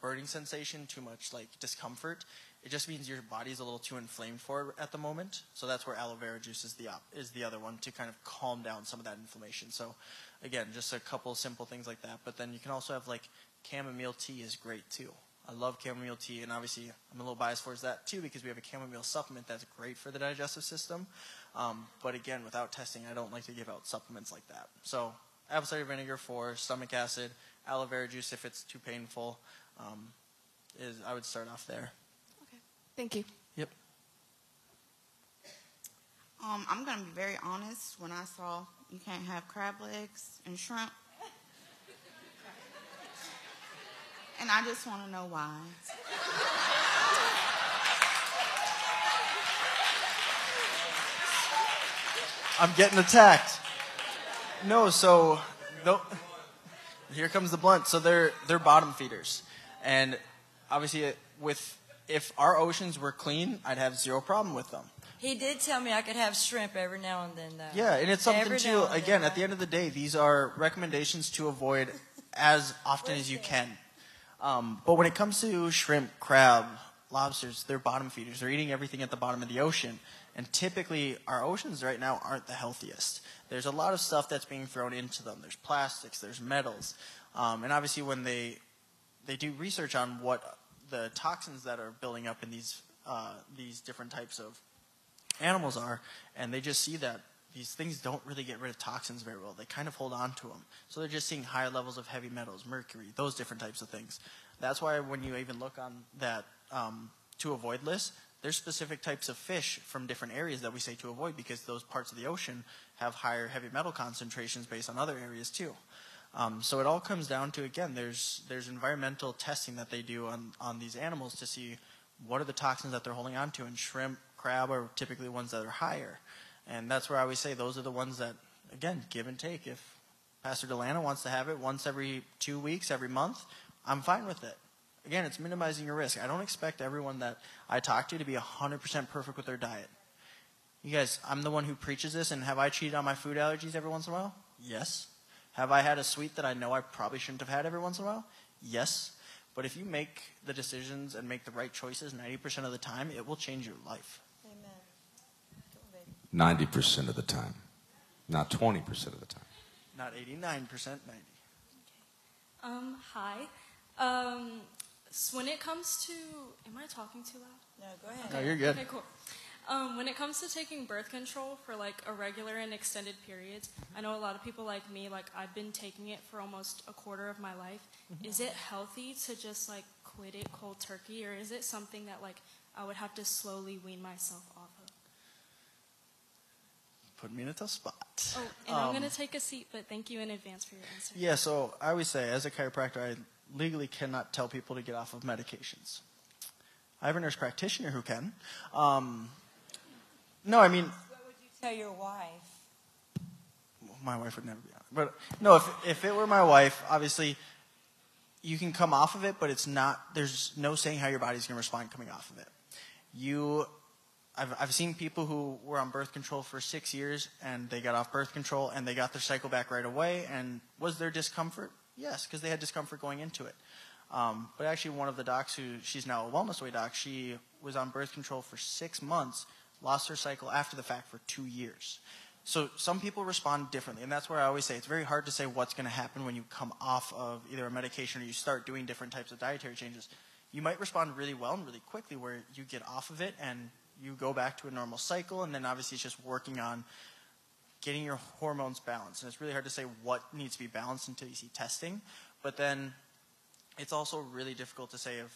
burning sensation, too much like discomfort, it just means your body's a little too inflamed for it at the moment. So that's where aloe vera juice is the op- is the other one to kind of calm down some of that inflammation. So again, just a couple simple things like that. But then you can also have like chamomile tea is great too. I love chamomile tea, and obviously I'm a little biased towards that too because we have a chamomile supplement that's great for the digestive system. Um, but again, without testing, I don't like to give out supplements like that. So apple cider vinegar for stomach acid, aloe vera juice if it's too painful. Um, is I would start off there. Okay, thank you. Yep. Um, I'm going to be very honest. When I saw you can't have crab legs and shrimp, and I just want to know why. I'm getting attacked. No, so no. Here comes the blunt. So they're they're bottom feeders, and obviously uh, with if our oceans were clean, I'd have zero problem with them. He did tell me I could have shrimp every now and then, though. Yeah, and it's something Every too. Again, then, at the end of the day, these are recommendations to avoid as often as you can. Um, but when it comes to shrimp, crab, lobsters, they're bottom feeders. They're eating everything at the bottom of the ocean. And typically, our oceans right now aren't the healthiest. There's a lot of stuff that's being thrown into them. There's plastics, there's metals. Um, and obviously, when they, they do research on what the toxins that are building up in these, uh, these different types of animals are, and they just see that these things don't really get rid of toxins very well. They kind of hold on to them. So they're just seeing higher levels of heavy metals, mercury, those different types of things. That's why when you even look on that um, to avoid list, there's specific types of fish from different areas that we say to avoid because those parts of the ocean have higher heavy metal concentrations based on other areas too. Um, so it all comes down to again, there's there's environmental testing that they do on on these animals to see what are the toxins that they're holding on to. And shrimp, crab are typically ones that are higher, and that's where I always say those are the ones that again give and take. If Pastor Delana wants to have it once every two weeks, every month, I'm fine with it. Again, it's minimizing your risk. I don't expect everyone that I talk to to be 100% perfect with their diet. You guys, I'm the one who preaches this, and have I cheated on my food allergies every once in a while? Yes. Have I had a sweet that I know I probably shouldn't have had every once in a while? Yes. But if you make the decisions and make the right choices 90% of the time, it will change your life. Amen. 90% of the time, not 20% of the time. Not 89%, 90. Um, hi. Um, so when it comes to, am I talking too loud? No, go ahead. No, you're good. Okay, cool. Um, when it comes to taking birth control for like irregular and extended periods, I know a lot of people like me, like I've been taking it for almost a quarter of my life. Is it healthy to just like quit it cold turkey, or is it something that like I would have to slowly wean myself off of? Put me in a tough spot. Oh, and I'm Um, gonna take a seat, but thank you in advance for your answer. Yeah, so I always say, as a chiropractor, I legally cannot tell people to get off of medications. I have a nurse practitioner who can. Um, no, I mean, What would you tell your wife? my wife would never be on it. But no, if, if it were my wife, obviously, you can come off of it, but it's not, there's no saying how your body's going to respond coming off of it. You, I've, I've seen people who were on birth control for six years and they got off birth control and they got their cycle back right away. And was there discomfort? Yes, because they had discomfort going into it. Um, but actually, one of the docs who she's now a wellness way doc, she was on birth control for six months, lost her cycle after the fact for two years. So some people respond differently, and that's where I always say it's very hard to say what's going to happen when you come off of either a medication or you start doing different types of dietary changes. You might respond really well and really quickly, where you get off of it and you go back to a normal cycle, and then obviously it's just working on getting your hormones balanced. And it's really hard to say what needs to be balanced until you see testing. But then it's also really difficult to say of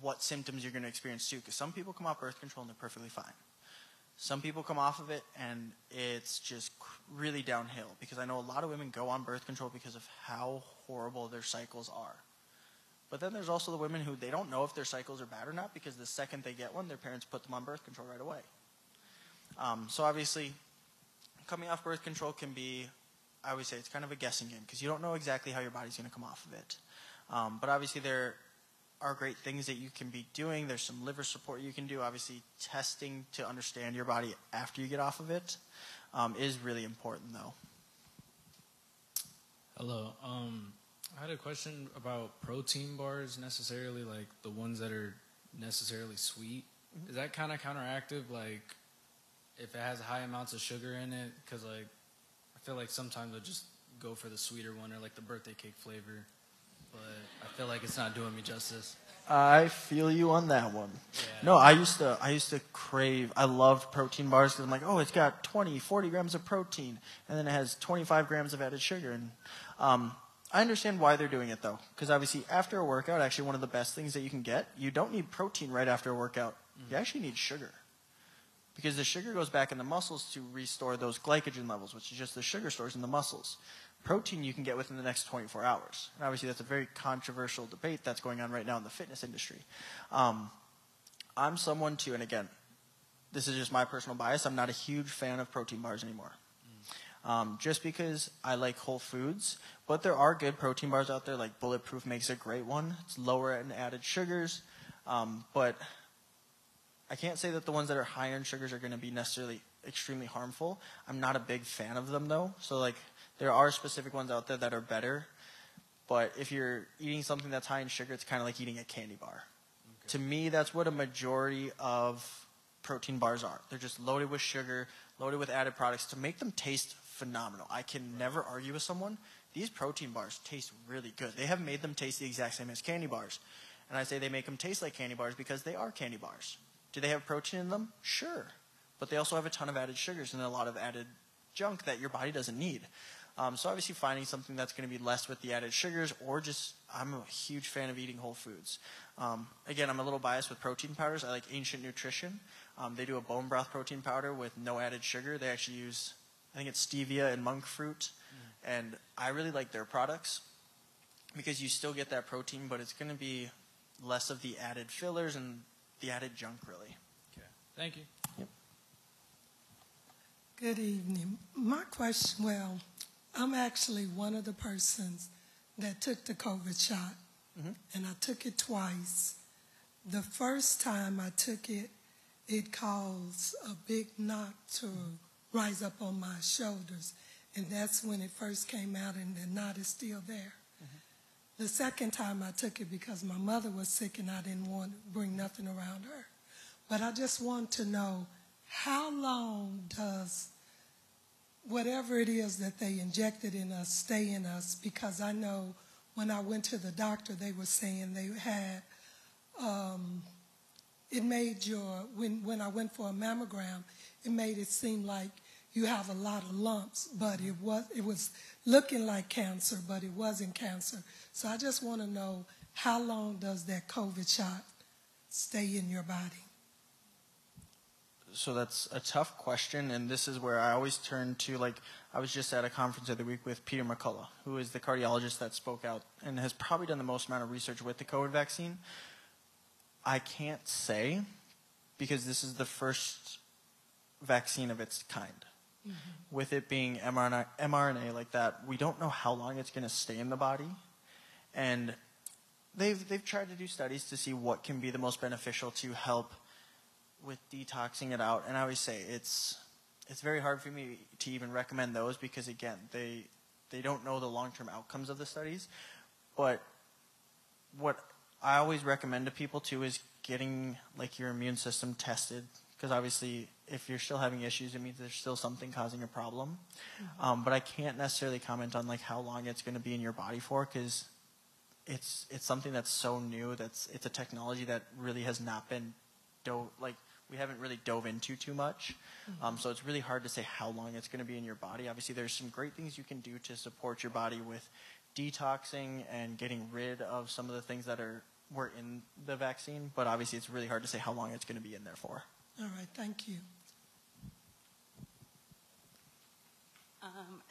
what symptoms you're going to experience too, because some people come off birth control and they're perfectly fine. Some people come off of it and it's just really downhill because I know a lot of women go on birth control because of how horrible their cycles are. But then there's also the women who they don't know if their cycles are bad or not because the second they get one, their parents put them on birth control right away. Um, so obviously, coming off birth control can be, I always say, it's kind of a guessing game because you don't know exactly how your body's going to come off of it. Um, but obviously, there are great things that you can be doing. There's some liver support you can do. Obviously, testing to understand your body after you get off of it um, is really important, though. Hello. Um, I had a question about protein bars, necessarily like the ones that are necessarily sweet. Is that kind of counteractive? Like, if it has high amounts of sugar in it, because like, I feel like sometimes I just go for the sweeter one or like the birthday cake flavor, but I feel like it's not doing me justice. I feel you on that one. No, I used to I used to crave I loved protein bars because I'm like, oh, it's got 20, 40 grams of protein, and then it has 25 grams of added sugar. And um, I understand why they're doing it though, because obviously after a workout, actually one of the best things that you can get, you don't need protein right after a workout. You actually need sugar. Because the sugar goes back in the muscles to restore those glycogen levels, which is just the sugar stores in the muscles. Protein you can get within the next 24 hours. And obviously, that's a very controversial debate that's going on right now in the fitness industry. Um, I'm someone too, and again, this is just my personal bias. I'm not a huge fan of protein bars anymore. Um, just because I like whole foods, but there are good protein bars out there. Like Bulletproof makes a great one. It's lower in added sugars, um, but I can't say that the ones that are higher in sugars are going to be necessarily extremely harmful. I'm not a big fan of them though. So like there are specific ones out there that are better, but if you're eating something that's high in sugar, it's kind of like eating a candy bar. To me, that's what a majority of protein bars are. They're just loaded with sugar, loaded with added products to make them taste phenomenal. I can never argue with someone. These protein bars taste really good. They have made them taste the exact same as candy bars. And I say they make them taste like candy bars because they are candy bars. Do they have protein in them? Sure. But they also have a ton of added sugars and a lot of added junk that your body doesn't need. Um, so obviously finding something that's going to be less with the added sugars or just, I'm a huge fan of eating whole foods. Um, again, I'm a little biased with protein powders. I like Ancient Nutrition. Um, they do a bone broth protein powder with no added sugar. They actually use, I think it's stevia and monk fruit. And I really like their products because you still get that protein, but it's going to be less of the added fillers and the added junk, really. Okay. Thank you. Good evening. My question, well, I'm actually one of the persons that took the COVID shot, Mhm. and I took it twice. The first time I took it, it caused a big knock to rise up on my shoulders, and that's when it first came out, and the knot is still there. The second time I took it because my mother was sick and I didn't want to bring nothing around her. But I just want to know how long does whatever it is that they injected in us stay in us? Because I know when I went to the doctor, they were saying they had, um, it made your, when, when I went for a mammogram, it made it seem like you have a lot of lumps, but it was, it was looking like cancer, but it wasn't cancer. So I just want to know how long does that COVID shot stay in your body? So that's a tough question, and this is where I always turn to. Like, I was just at a conference the other week with Peter McCullough, who is the cardiologist that spoke out and has probably done the most amount of research with the COVID vaccine. I can't say because this is the first vaccine of its kind. Mm-hmm. With it being mRNA, mRNA like that, we don't know how long it's going to stay in the body, and they've they've tried to do studies to see what can be the most beneficial to help with detoxing it out. And I always say it's it's very hard for me to even recommend those because again, they they don't know the long-term outcomes of the studies. But what I always recommend to people too is getting like your immune system tested because obviously if you're still having issues, it means there's still something causing a problem. Mm-hmm. Um, but I can't necessarily comment on like how long it's going to be in your body for because it's it's something that's so new. That's it's a technology that really has not been do like we haven't really dove into too much. Mm-hmm. Um, so it's really hard to say how long it's going to be in your body. Obviously, there's some great things you can do to support your body with detoxing and getting rid of some of the things that are were in the vaccine. But obviously, it's really hard to say how long it's going to be in there for. All right, thank you. Um, (laughs)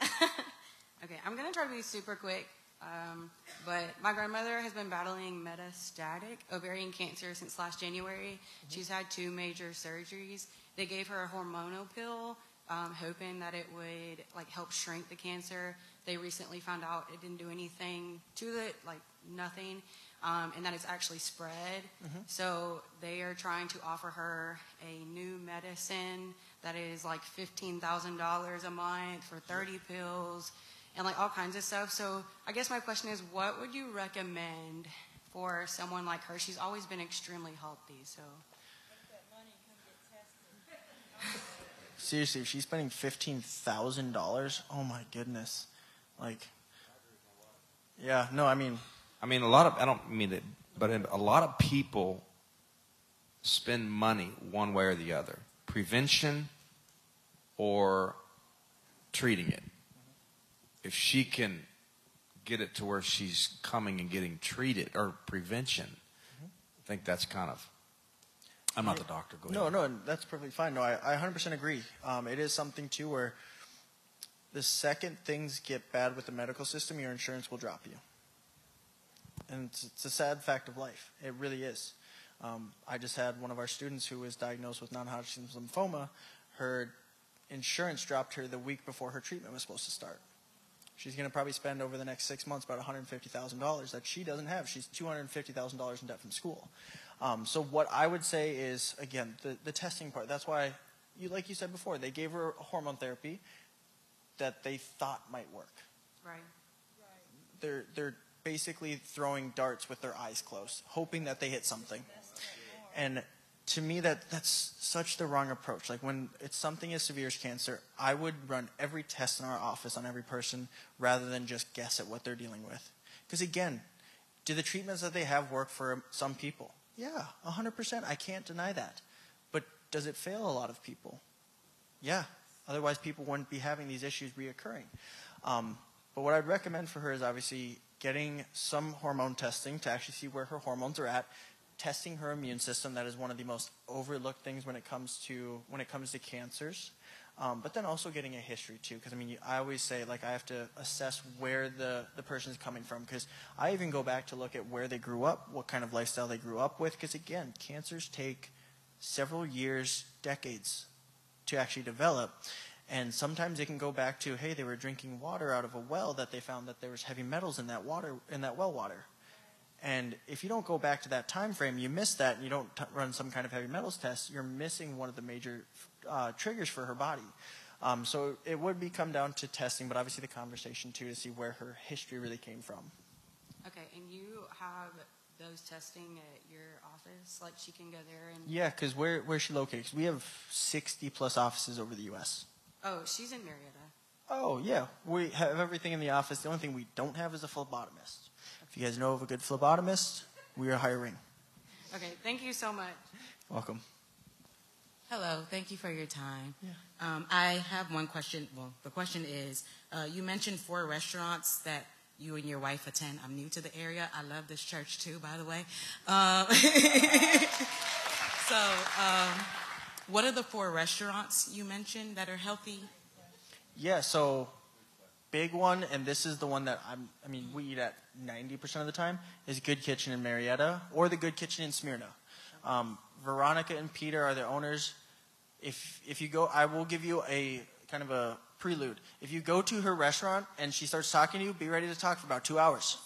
okay, I'm going to try to be super quick. Um, but my grandmother has been battling metastatic ovarian cancer since last January. Mm-hmm. She's had two major surgeries. They gave her a hormonal pill, um, hoping that it would like help shrink the cancer. They recently found out it didn't do anything to it, like nothing, um, and that it's actually spread. Mm-hmm. So they are trying to offer her a new medicine that is like fifteen thousand dollars a month for thirty pills and like all kinds of stuff. So I guess my question is, what would you recommend for someone like her? She's always been extremely healthy, so. (laughs) Seriously, if she's spending fifteen thousand dollars, oh my goodness, like, yeah, no, I mean, I mean, a lot of I don't mean it, but a lot of people spend money one way or the other, prevention or treating it if she can get it to where she's coming and getting treated or prevention. I think that's kind of. I'm not the doctor. Go no, no, that's perfectly fine. No, I, I 100% agree. Um, it is something too where the second things get bad with the medical system, your insurance will drop you, and it's, it's a sad fact of life. It really is. Um, I just had one of our students who was diagnosed with non-Hodgkin's lymphoma. Her insurance dropped her the week before her treatment was supposed to start. She's going to probably spend over the next six months about $150,000 that she doesn't have. She's $250,000 in debt from school. Um, so what I would say is, again, the, the testing part. That's why, you like you said before, they gave her a hormone therapy that they thought might work. Right. They're, they're basically throwing darts with their eyes closed, hoping that they hit something. And to me that that's such the wrong approach. Like when it's something as severe as cancer i would run every test in our office on every person rather than just guess at what they're dealing with. Because again do the treatments that they have work for some people? Yeah 100% i can't deny that. But does it fail a lot of people? Yeah. Otherwise people wouldn't be having these issues reoccurring. Um, but what i'd recommend for her is obviously getting some hormone testing to actually see where her hormones are at testing her immune system. That is one of the most overlooked things when it comes to when it comes to cancers. Um, but then also getting a history too, because I mean, I always say like I have to assess where the the person is coming from, because I even go back to look at where they grew up, what kind of lifestyle they grew up with, because again, cancers take several years, decades to actually develop. And sometimes it can go back to, hey, they were drinking water out of a well that they found that there was heavy metals in that water, in that well water. And if you don't go back to that time frame, you miss that, and you don't t- run some kind of heavy metals test, you're missing one of the major uh, triggers for her body. Um, so it would be come down to testing, but obviously the conversation too to see where her history really came from. Okay, and you have those testing at your office? Like she can go there and. Yeah, because where where's she located? 'Cause we have 60 plus offices over the U.S. Oh, she's in Marietta. Oh yeah, we have everything in the office. The only thing we don't have is a phlebotomist. If you guys know of a good phlebotomist, we are hiring. Okay, thank you so much. Welcome. Hello, thank you for your time. Um, I have one question. Well, the question is uh, you mentioned four restaurants that you and your wife attend. I'm new to the area. I love this church too, by the way. Um, (laughs) so, um, what are the four restaurants you mentioned that are healthy? Yeah, so big one, and this is the one that I'm. I mean, we eat at 90% of the time is Good Kitchen in Marietta or the Good Kitchen in Smyrna. Um, Veronica and Peter are the owners. If if you go, I will give you a kind of a prelude. If you go to her restaurant and she starts talking to you, be ready to talk for about two hours.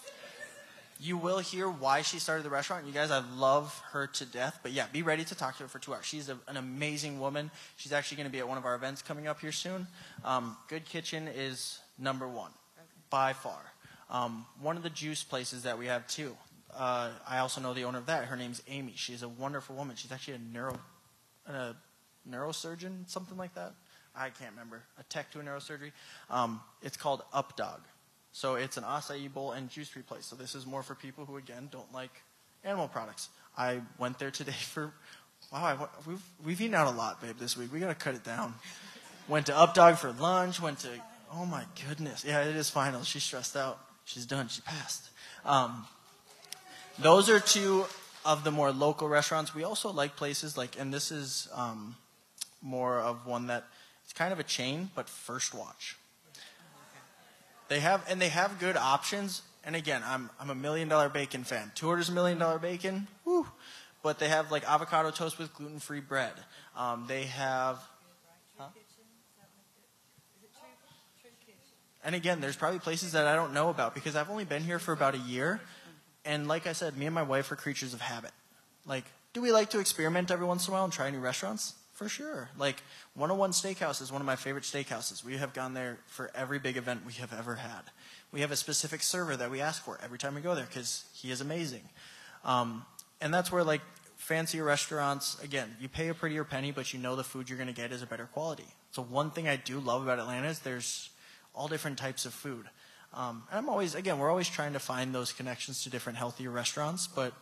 You will hear why she started the restaurant. You guys, I love her to death. But yeah, be ready to talk to her for two hours. She's a, an amazing woman. She's actually going to be at one of our events coming up here soon. Um, Good Kitchen is number one by far. Um, one of the juice places that we have too. Uh, I also know the owner of that. Her name's Amy. She's a wonderful woman. She's actually a neuro, a neurosurgeon, something like that. I can't remember. A tech to a neurosurgery. Um, it's called Updog. So it's an acai bowl and juice free place. So this is more for people who again don't like animal products. I went there today (laughs) for wow. I, we've we've eaten out a lot, babe, this week. We gotta cut it down. Went to Updog for lunch. Went to oh my goodness. Yeah, it is final. She's stressed out. She's done. She passed. Um, those are two of the more local restaurants. We also like places like, and this is um, more of one that it's kind of a chain, but First Watch. They have and they have good options. And again, I'm I'm a million dollar bacon fan. Two orders a million dollar bacon, woo. But they have like avocado toast with gluten free bread. Um, they have. Huh? And again, there's probably places that I don't know about because I've only been here for about a year. And like I said, me and my wife are creatures of habit. Like, do we like to experiment every once in a while and try new restaurants? For sure. Like, 101 Steakhouse is one of my favorite steakhouses. We have gone there for every big event we have ever had. We have a specific server that we ask for every time we go there because he is amazing. Um, and that's where, like, fancier restaurants, again, you pay a prettier penny, but you know the food you're going to get is a better quality. So, one thing I do love about Atlanta is there's all different types of food. Um, and I'm always, again, we're always trying to find those connections to different healthier restaurants, but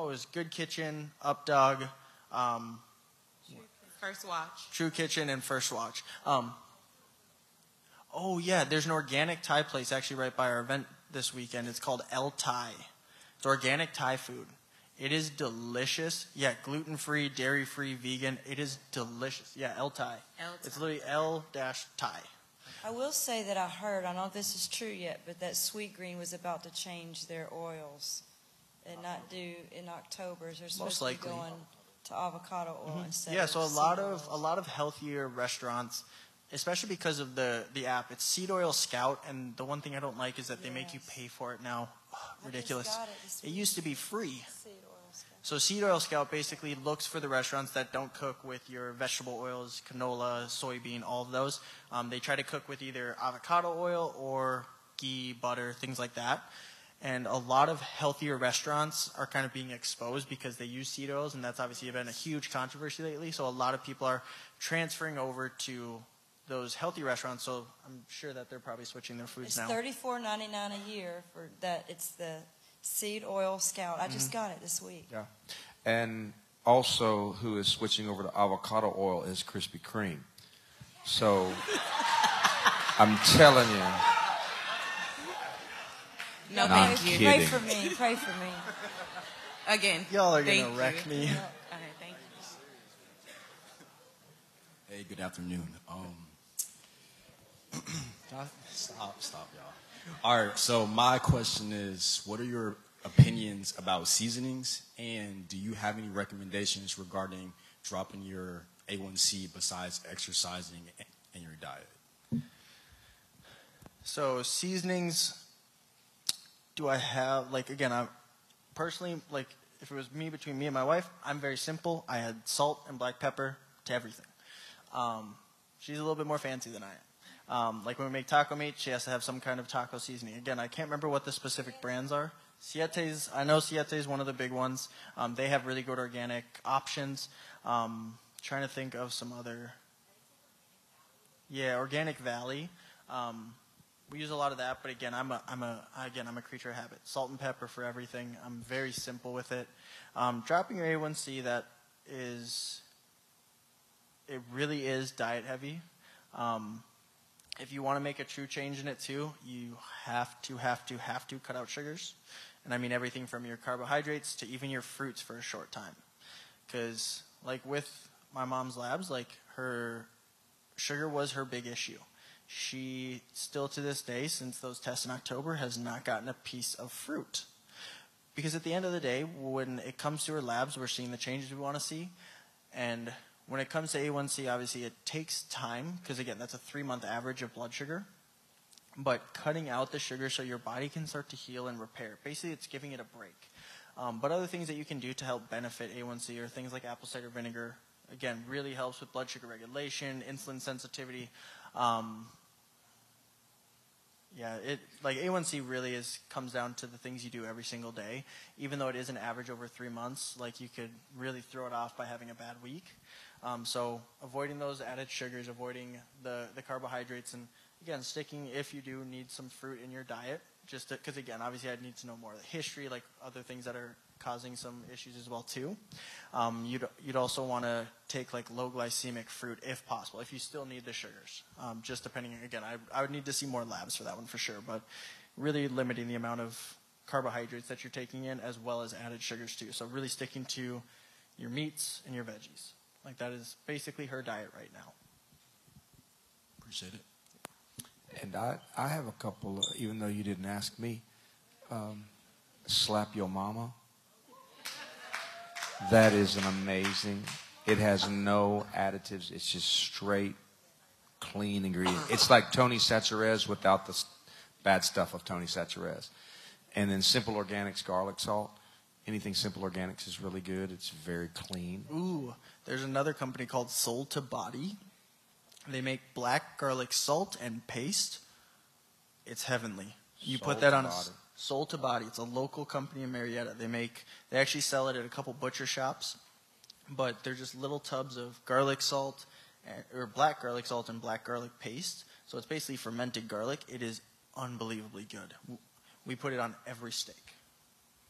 Oh, it's Good Kitchen, Updog, um, First watch. True Kitchen, and First Watch. Um, oh yeah, there's an organic Thai place actually right by our event this weekend. It's called El Thai. It's organic Thai food. It is delicious. Yeah, gluten free, dairy free, vegan. It is delicious. Yeah, El Thai. El It's literally L dash Thai. I will say that I heard, I don't know if this is true yet, but that Sweetgreen was about to change their oils and not do in October. They're supposed Most to be going to avocado oil instead Yeah, so a lot oil. of a lot of healthier restaurants, especially because of the the app. It's Seed Oil Scout, and the one thing I don't like is that they make you pay for it now. (sighs) Ridiculous. it It used to be free. Seed. So Seed Oil Scout basically looks for the restaurants that don't cook with your vegetable oils, canola, soybean, all of those. Um, they try to cook with either avocado oil or ghee, butter, things like that. And a lot of healthier restaurants are kind of being exposed because they use seed oils, and that's obviously been a huge controversy lately. So a lot of people are transferring over to those healthy restaurants. So I'm sure that they're probably switching their foods It's now. thirty four ninety nine a year for that. It's the Seed Oil Scout. I just Mhm. got it this week. Yeah. And also, who is switching over to avocado oil is Krispy Kreme. So, I'm telling you. No, No, I'm thank you. Pray for me. Pray for me. Again. Y'all are gonna you. wreck me. Okay, thank you. Hey, good afternoon. Um, (clears throat) stop, stop, y'all. All right, so my question is, what are your opinions about seasonings, and do you have any recommendations regarding dropping your A1C besides exercising and your diet? So seasonings, do I have like again? I personally like if it was me between me and my wife, I'm very simple. I had salt and black pepper to everything. Um, she's a little bit more fancy than I am. Um, like when we make taco meat, she has to have some kind of taco seasoning. Again, I can't remember what the specific brands are. Siete's, I know Siete is one of the big ones. Um, they have really good organic options. Um, trying to think of some other. Yeah, Organic Valley. Um, we use a lot of that, but again, I'm a, I'm a, again, I'm a creature of habit. Salt and pepper for everything. I'm very simple with it. Um, dropping your A1C, that is, it really is diet heavy. Um, if you want to make a true change in it too, you have to, have to, have to cut out sugars. And I mean everything from your carbohydrates to even your fruits for a short time. Because, like with my mom's labs, like her sugar was her big issue. She still to this day, since those tests in October, has not gotten a piece of fruit. Because at the end of the day, when it comes to her labs, we're seeing the changes we want to see. And when it comes to A1C, obviously it takes time, because again, that's a three month average of blood sugar. But cutting out the sugar so your body can start to heal and repair. Basically, it's giving it a break. Um, but other things that you can do to help benefit A1C are things like apple cider vinegar. Again, really helps with blood sugar regulation, insulin sensitivity. Um, yeah, it like A1C really is comes down to the things you do every single day. Even though it is an average over three months, like you could really throw it off by having a bad week. Um, so avoiding those added sugars, avoiding the the carbohydrates, and again sticking if you do need some fruit in your diet. Just because again, obviously, I'd need to know more of the history, like other things that are causing some issues as well too. Um, you'd you'd also want to take like low glycemic fruit if possible, if you still need the sugars. Um, just depending again, I I would need to see more labs for that one for sure, but really limiting the amount of carbohydrates that you're taking in as well as added sugars too. So really sticking to your meats and your veggies. Like that is basically her diet right now. Appreciate it. And I, I have a couple, even though you didn't ask me. Um, slap your mama. That is an amazing. It has no additives. It's just straight, clean ingredient. It's like Tony Chachere's without the bad stuff of Tony Chachere's. And then Simple Organics garlic salt. Anything Simple Organics is really good. It's very clean. Ooh, there's another company called Soul to Body. They make black garlic salt and paste. It's heavenly. You Soul put that on a Body. Soul to Body. It's a local company in Marietta. They make they actually sell it at a couple butcher shops, but they're just little tubs of garlic salt and, or black garlic salt and black garlic paste. So it's basically fermented garlic. It is unbelievably good. We put it on every steak.